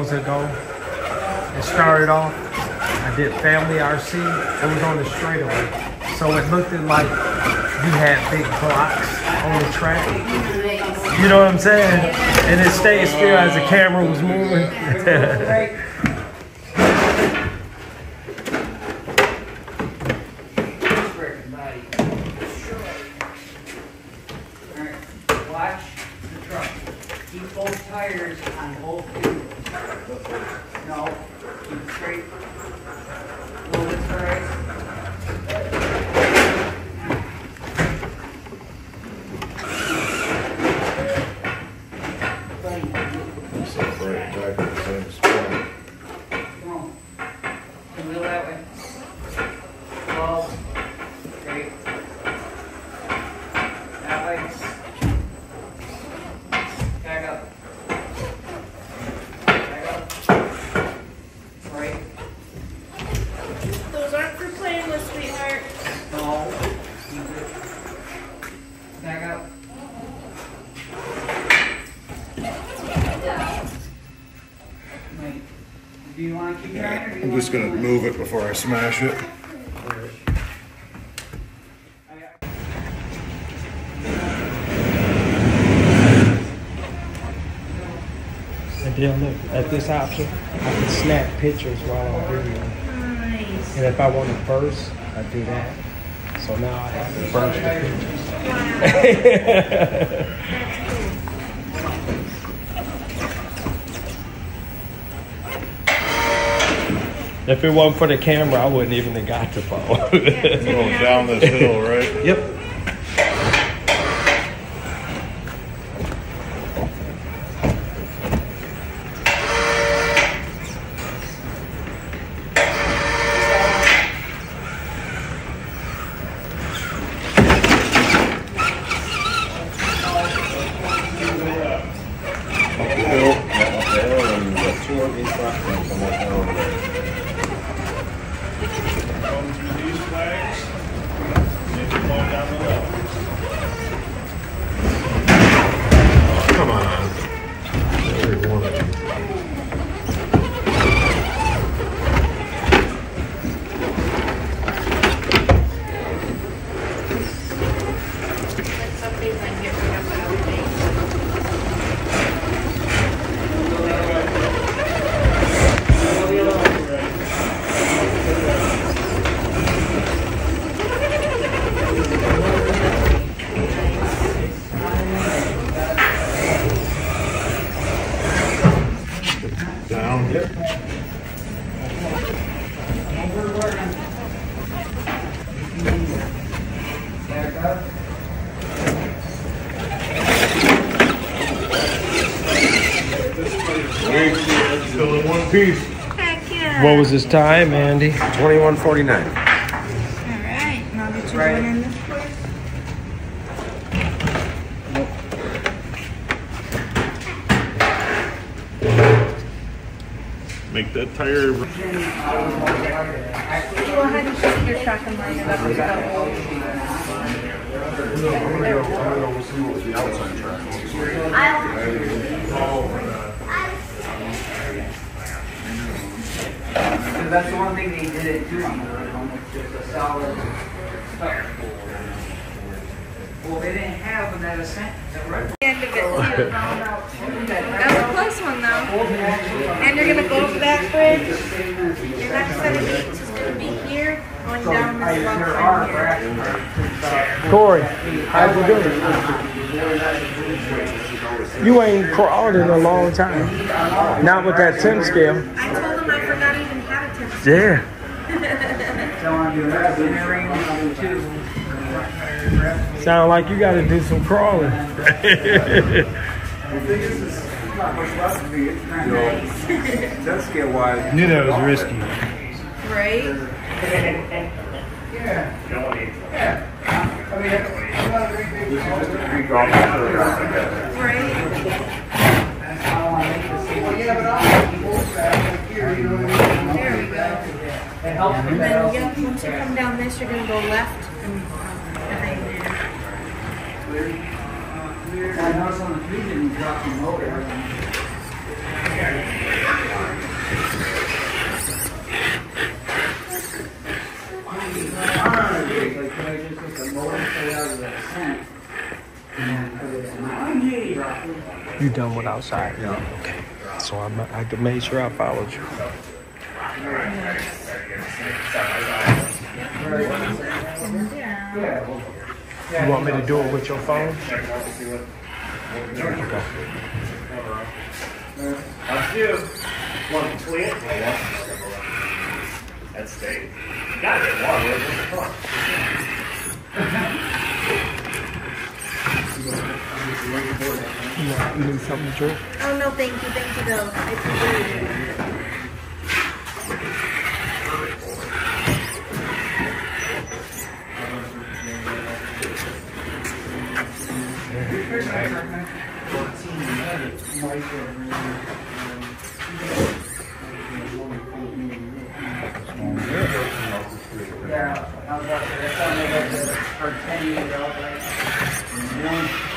shows ago. It started off, I did Family RC. It was on the straightaway. So it looked like you had big blocks on the track. You know what I'm saying? And it stayed still as the camera was moving. just gonna move it before I smash it. And then look, at this option, I can snap pictures while I'm videoing. Nice. And if I want to burst, I do that. So now I have to burst the pictures. Wow. If it wasn't for the camera, I wouldn't even have got to follow. Going down this hill, right? Yep. What was his time, Andy? 2149. Alright, and I'll get you going in this way. Make that tire. Go ahead and shoot your truck and line it up with the Because that's the one thing they did it too on the original, was just a solid stuff. Well, they didn't have that ascent, is that right? end of it too. That was a close one though. And you're gonna go over that bridge. Your next set of beats is gonna be here, going down this one right here. Corey, how'd you ain't crawled in a long time. Not with that 10 scale. I told him I forgot he even had a tip. Yeah. Sound like you gotta do some crawling. Ten scale wise. Knew that was risky. Right? There we go. And then, once you come down this, you're gonna go left and um, behind there. I noticed on the tree didn't drop the motor. You done with outside? Yeah. Okay. So I, ma- I could make sure I followed you. You want me to do it with your phone? Okay. That's you. Want to twin? That's Dave. Gotta get water. Where's the front? You want- you need something to drink? Oh, no, thank you, thank you though. I appreciate it. Yeah, I was about to say, that's how they got the, for ten years old, right? One,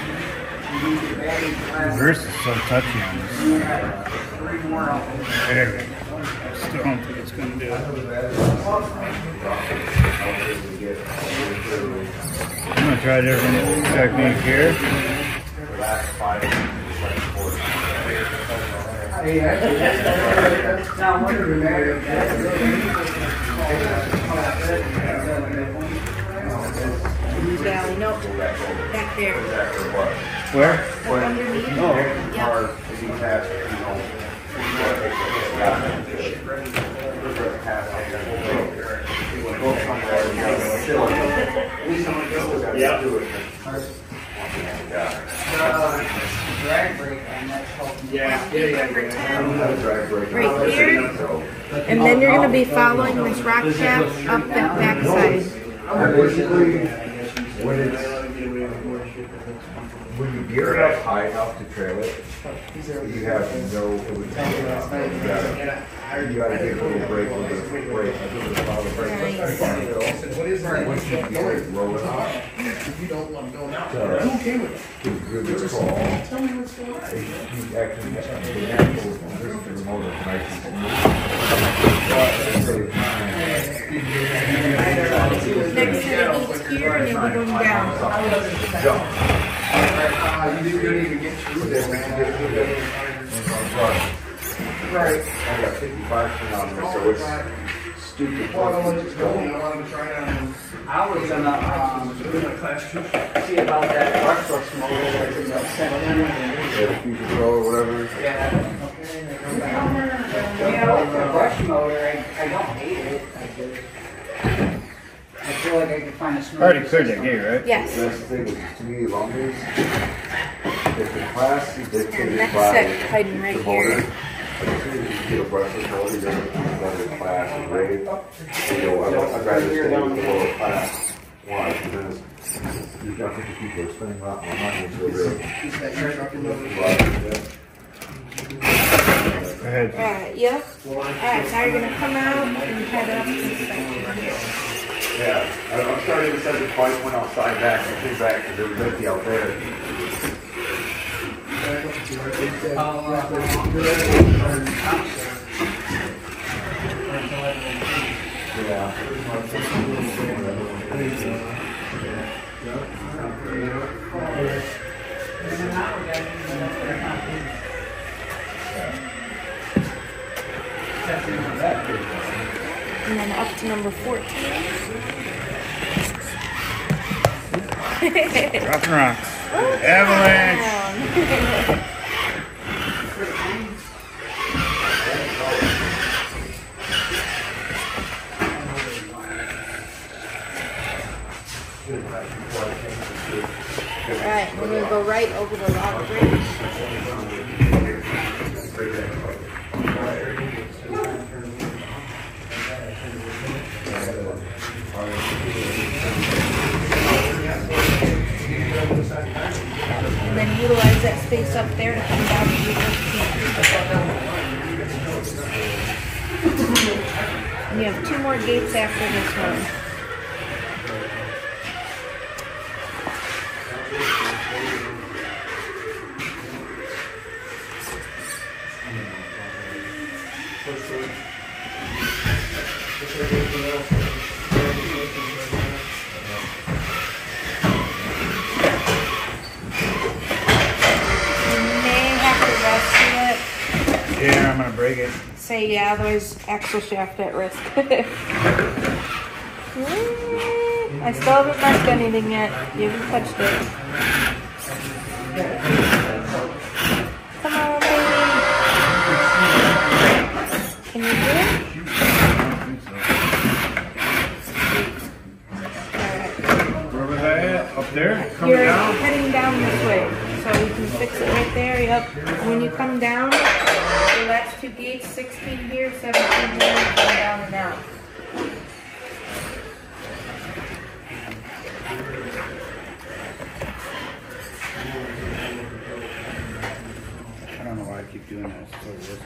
Reverse is so touchy on this. There. We go. Still don't think it's gonna do it. I'm gonna try different technique here. Hey, actually, that's, that's not one of the matter. Valley, nope. Back there. Where? Up underneath. Oh. Yep. Drag brake on that helped. Yeah, yeah, yeah. Right here. And then you're gonna be following this rock path up that backside. Basically, when it's, when you gear it up high enough to trail it. You have no, it would, you gotta, you gotta give it a little break, a little bit of break, a little bit of break. Once you gear it, roll it up. If you don't want to go now, So, I'm okay with it. To good to crawl. Tell me what's going on. You actually have to have this is the motor nice and smooth. But at the same time, Next time it meets here and you'll be going down. Jump. You didn't even get through this, Right. I got fifty-five percent on there, so it's stupid. I don't want to just go, I to try it on. I was gonna, um, class see about that Brush motor that's in the center. Yeah, fusion control or whatever. Yeah. You know, the brush motor, I, I don't hate it. I just, I feel like I could find a smoother Already cleared that gate, right? Yes. That's the thing with community lumberies. If the class is dictated next by set hiding right the motor, here. as soon as you get a brushless motor, you're going to class and grade. You know, I'd I'd rather stay with the lower class. Why? Because you've got fifty people that are spending a lot more money into a rig. Go ahead. Alright, yep. Alright, now you're gonna come out and head up to the section here. Yeah, I'm sorry to say the pipe went outside back, I came back because it was empty out there. And then up to number 14. Dropping rocks. Avalanche. Avalanche. Alright, we're gonna go right over the log bridge. Utilize that space up there to come down to the And you have two more gates after this one. You it. I'm gonna break it. Say yeah, otherwise axle shaft at risk. I still haven't marked anything yet. You haven't touched it. Come on, baby. Can you do it? Where was I at? Up there? Coming You're down? heading down this way, so you can fix it right there. Yep. When you come down, the last two gates, 16 here, 17 here, come down and out. I don't know why I keep doing that. It's so risky.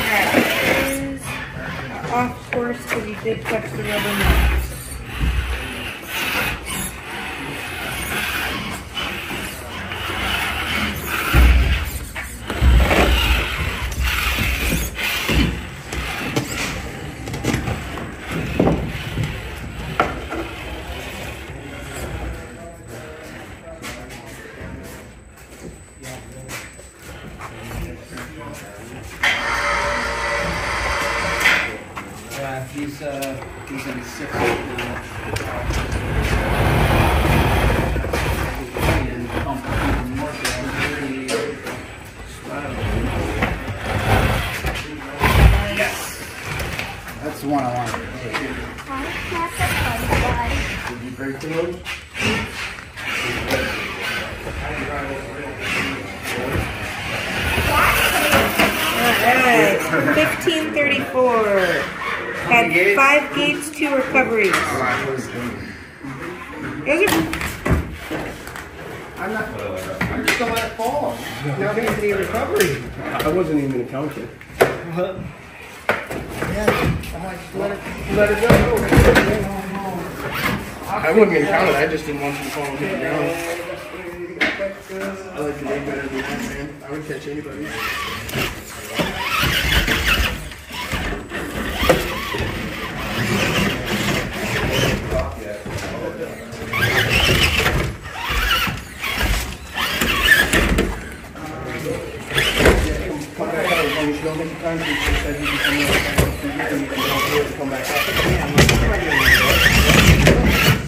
Alright, this is off course because you did touch the rubber nuts. Mexicano mexicano que consegue comer, conseguir comer, comer, comer, comer, comer, comer, comer, comer, comer, comer, comer, comer, comer, comer, comer, comer, comer, comer,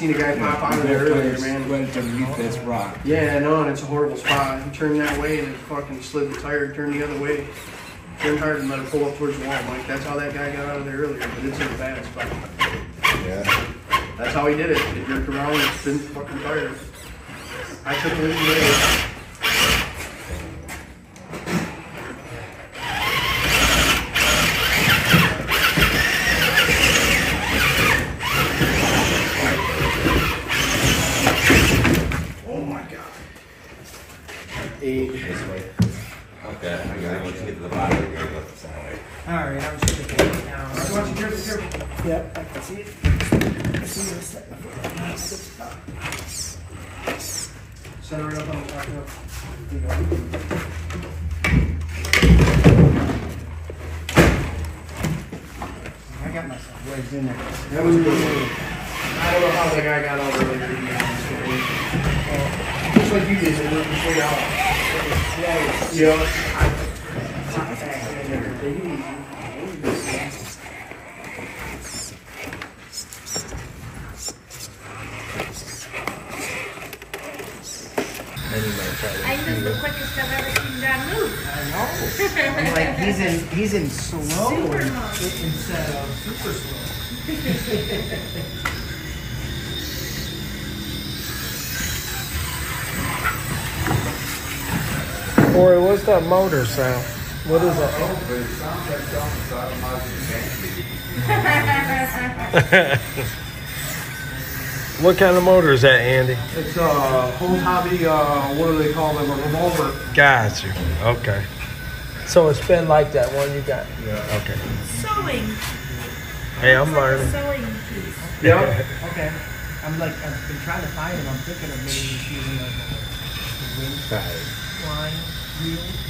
seen a guy pop out of there earlier, man. Right underneath this rock. Yeah, I know, and it's a horrible spot. He turned that way and it fucking slid the tire, turned the other way. Turned hard and let it pull up towards the wall. Mike, that's how that guy got out of there earlier, but it's in a bad spot. Yeah. That's how he did it. It jerked around and spin the fucking tire. I took a lead later. Oh my god. Eight. This way. Okay, I got it. Once you get to the bottom, you're gonna go this way. Alright, I'm just gonna take it down. You want your careful, careful. Yep, I can see it. I see this. Six bucks. Center it up on the top of I got myself wedged in there. That was a good move. I don't know how that guy got out earlier, to be honest with you. Uh, Just like you did, it went straight out. Yeah. I think the quickest I've ever seen John move. I know. I'm like, he's in, he's in slow Super in- mode. instead of super slow. Corey, what's that motor sound? What is that? what kind of motor is that, Andy? It's a uh, whole hobby, uh, what do they call them, a revolver. Got you. Okay. So it's been like that one you got? Yeah. Okay. Sewing. Hey, I'm learning. Sewing piece. Yep. Okay. I'm like, I've been trying to find him. I'm thinking of maybe using like a wind line reel.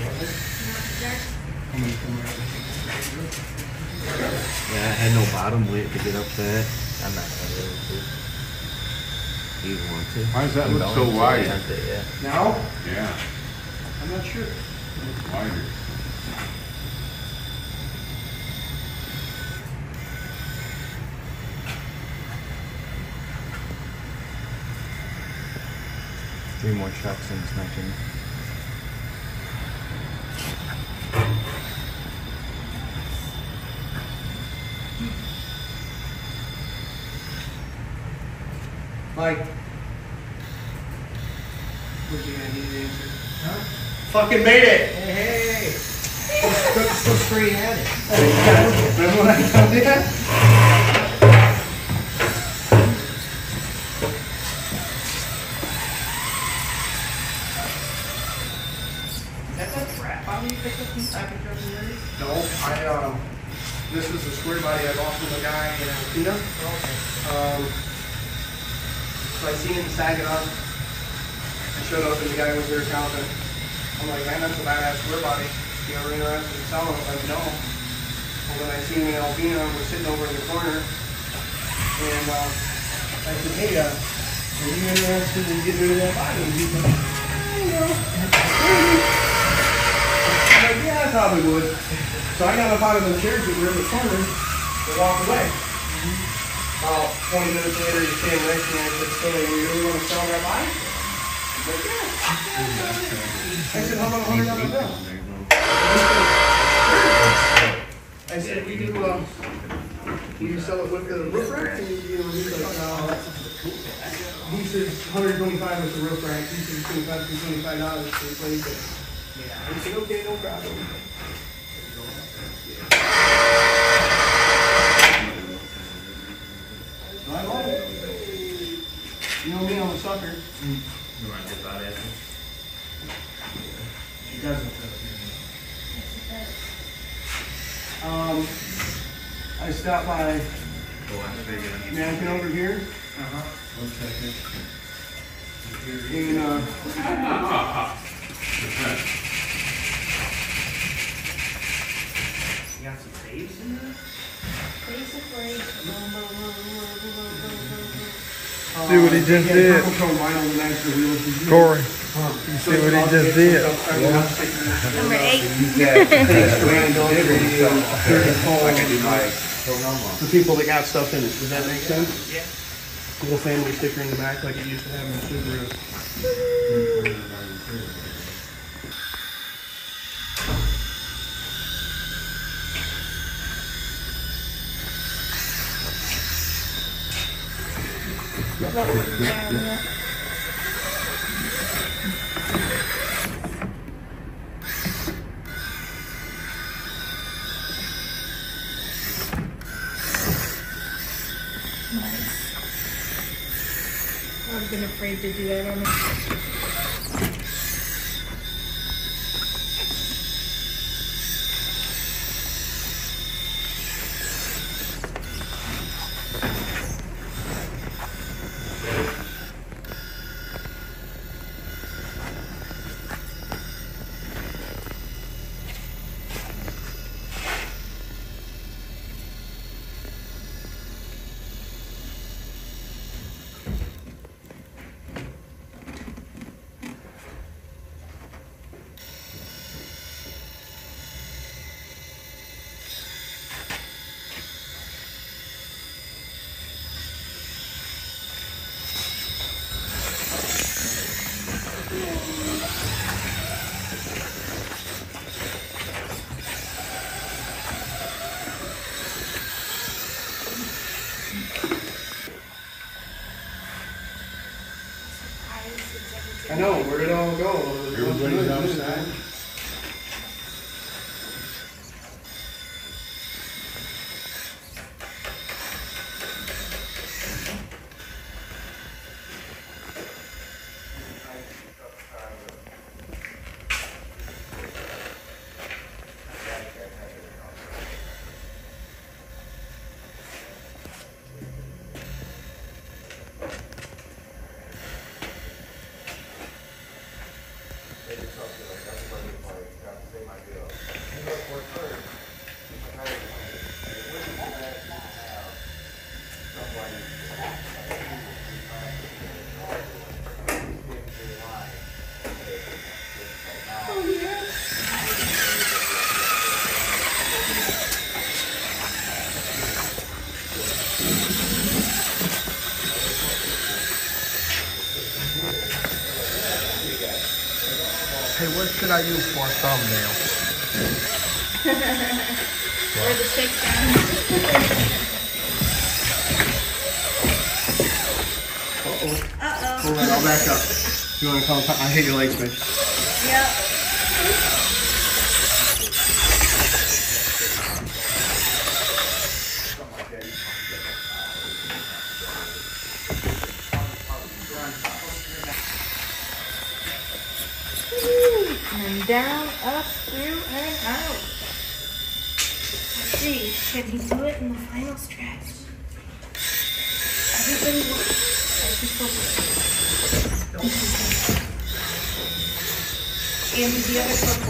had no bottom weight to get up that. I'm not gonna be able to. You want to? Why does that I'm look so to wide? attempt it, yeah. Now? Yeah, I'm not sure. wider. Three more shots in this my turn. Mike. What's you gonna need to answer? Huh? Fucking made it. Hey, hey. Look, look straight at it. Remember when I told you that? That's a crap. How do you pick up some type of trouble already? No, I, um, this is a square body I bought from a guy in Alpena. Um, so Up. I showed up and the guy was there counting. I'm like, man, that's a badass square body. You ever interested in selling let me know. And then I seen in Alpena, we're sitting over in the corner. And, uh, I said, hey, uh, are you interested in getting rid of that body? And he's like, I know. I'm like, yeah, I probably would. So I got up out of the chairs that were in the corner and walked away. About 20 minutes later, he came next to me and I said, so you really want to sell that bike? Like, yeah. I said, how about a hundred dollar bill? I said, we do, um, do sell it with the roof rack? And, you know, he's like, uh, he says hundred twenty-five with the roof rack. He says twenty-five to twenty-five dollars to replace it. I said, okay, no problem. I like it. You know I'm a sucker. You want to get that in? She doesn't. Um, I stopped by Mannequin over here. Uh-huh. One second. And, uh, You got some babes in there? Basically. See what he just yeah, did? purple tone vinyl with extra wheels. You- Corey, you see what he just did? Number eight. For people that got stuff in it, does that make sense? Yeah. Little family sticker in the back like it used to have in the Subaru. I've been afraid to do that Should I use for a thumbnail? Where the stick down. Uh-oh. Uh-oh. Hold on, I'll back up. You wanna call, I hate your legs, bitch. Yep. How? see, can he do it in the final stretch? Everybody will. And the other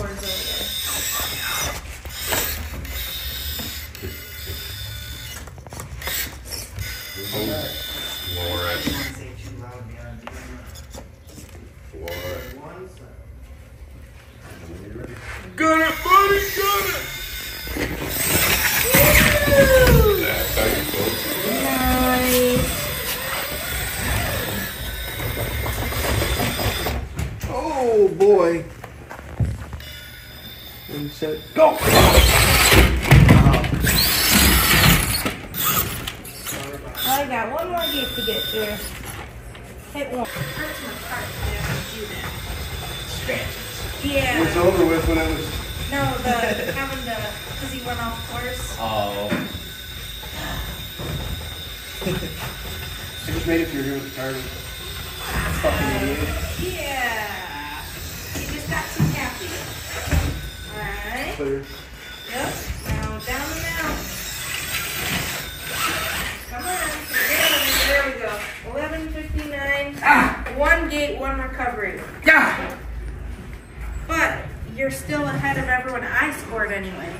You're still ahead of everyone I scored anyway.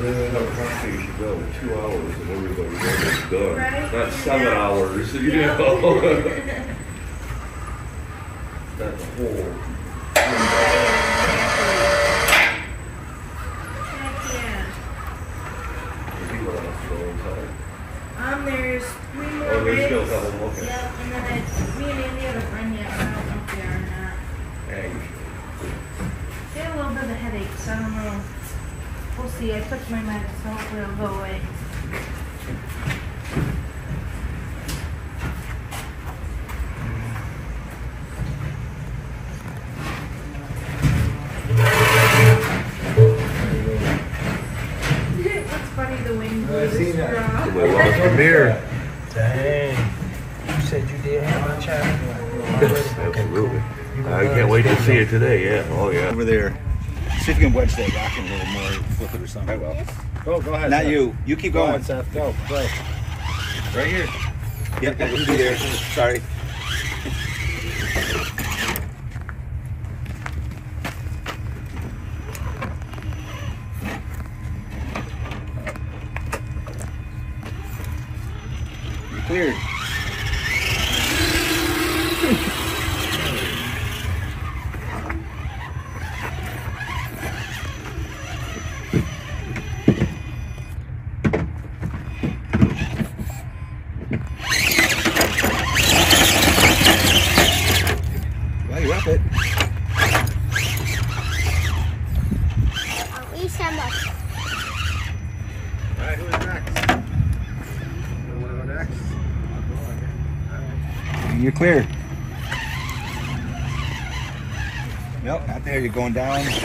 Then how comfy you go, two hours and everybody's done. Right? Not seven yeah. hours, you know. something. I will. Go, go ahead. Not Seth. you. You keep go going. Ahead, Seth. Go. Go. Right here. Yep, be there. Sorry. you're going down.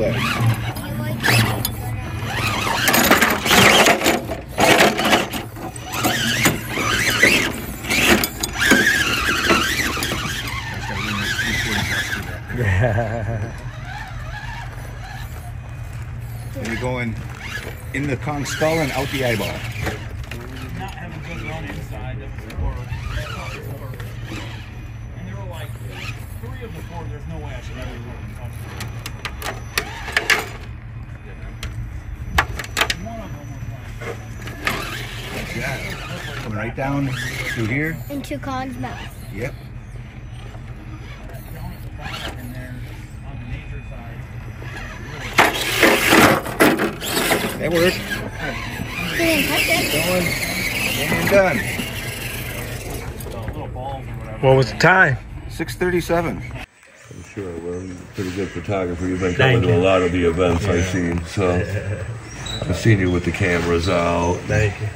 And you're going in the Kong skull and out the eyeball. not have a good run inside. That was the horror. And there were like three of the four. There's no way I should ever run touch One of them was like. Yeah. Coming right down through here. Into Kong's mouth. Yep. And then on the nature side. That worked. Didn't touch it. Going. And done. What was the time? 637. I'm sure. Well, you're a pretty good photographer. You've been Thank coming to a lot of the events Yeah. I've seen. So I've seen you with the cameras out. Thank you.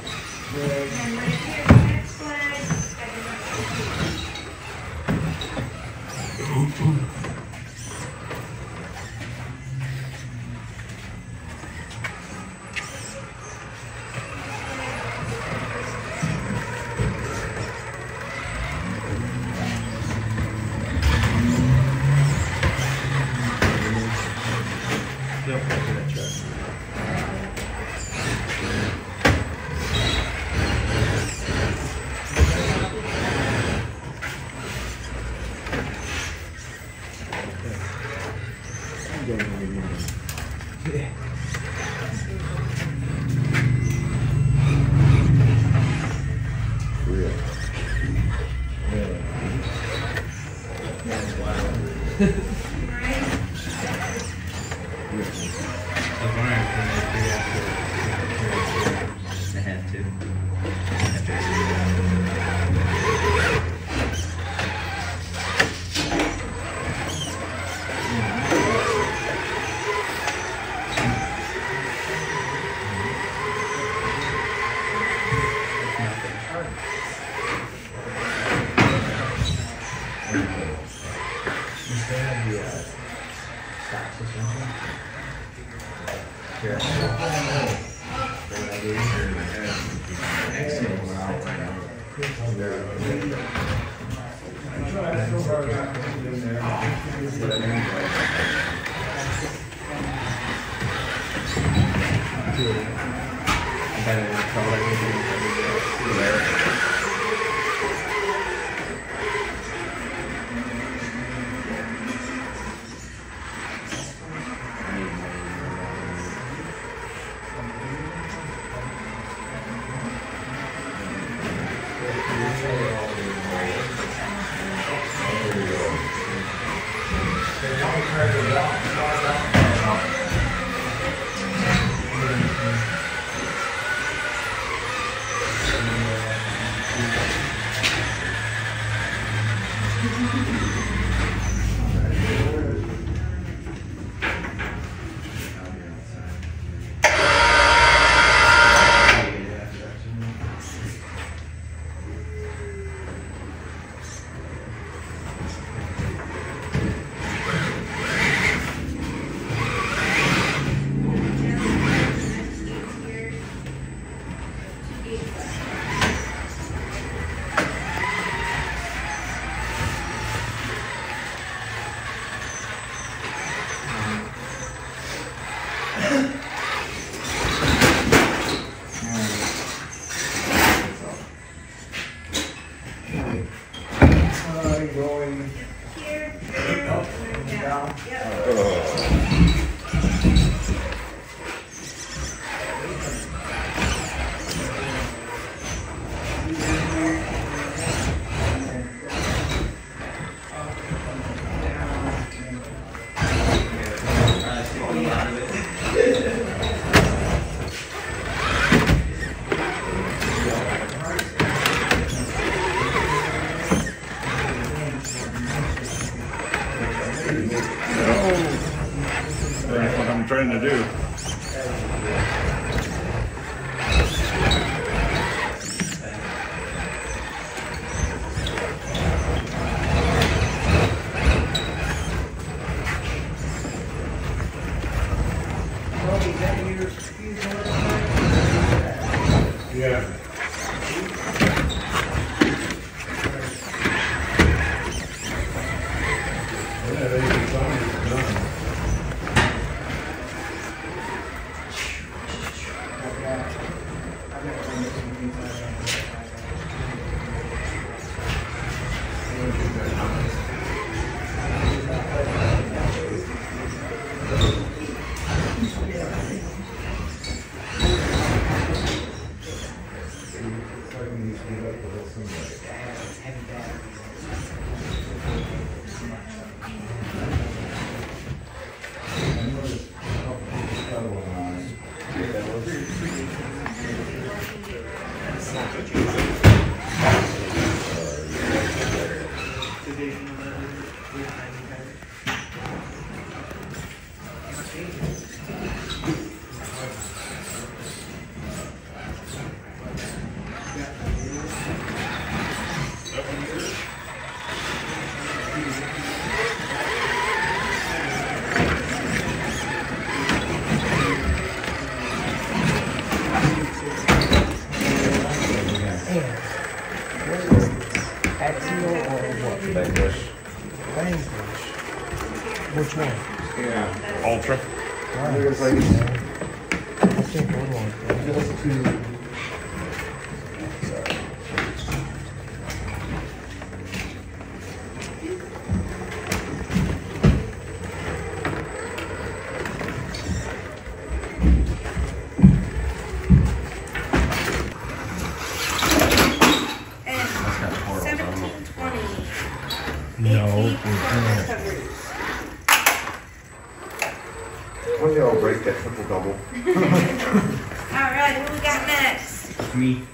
Me.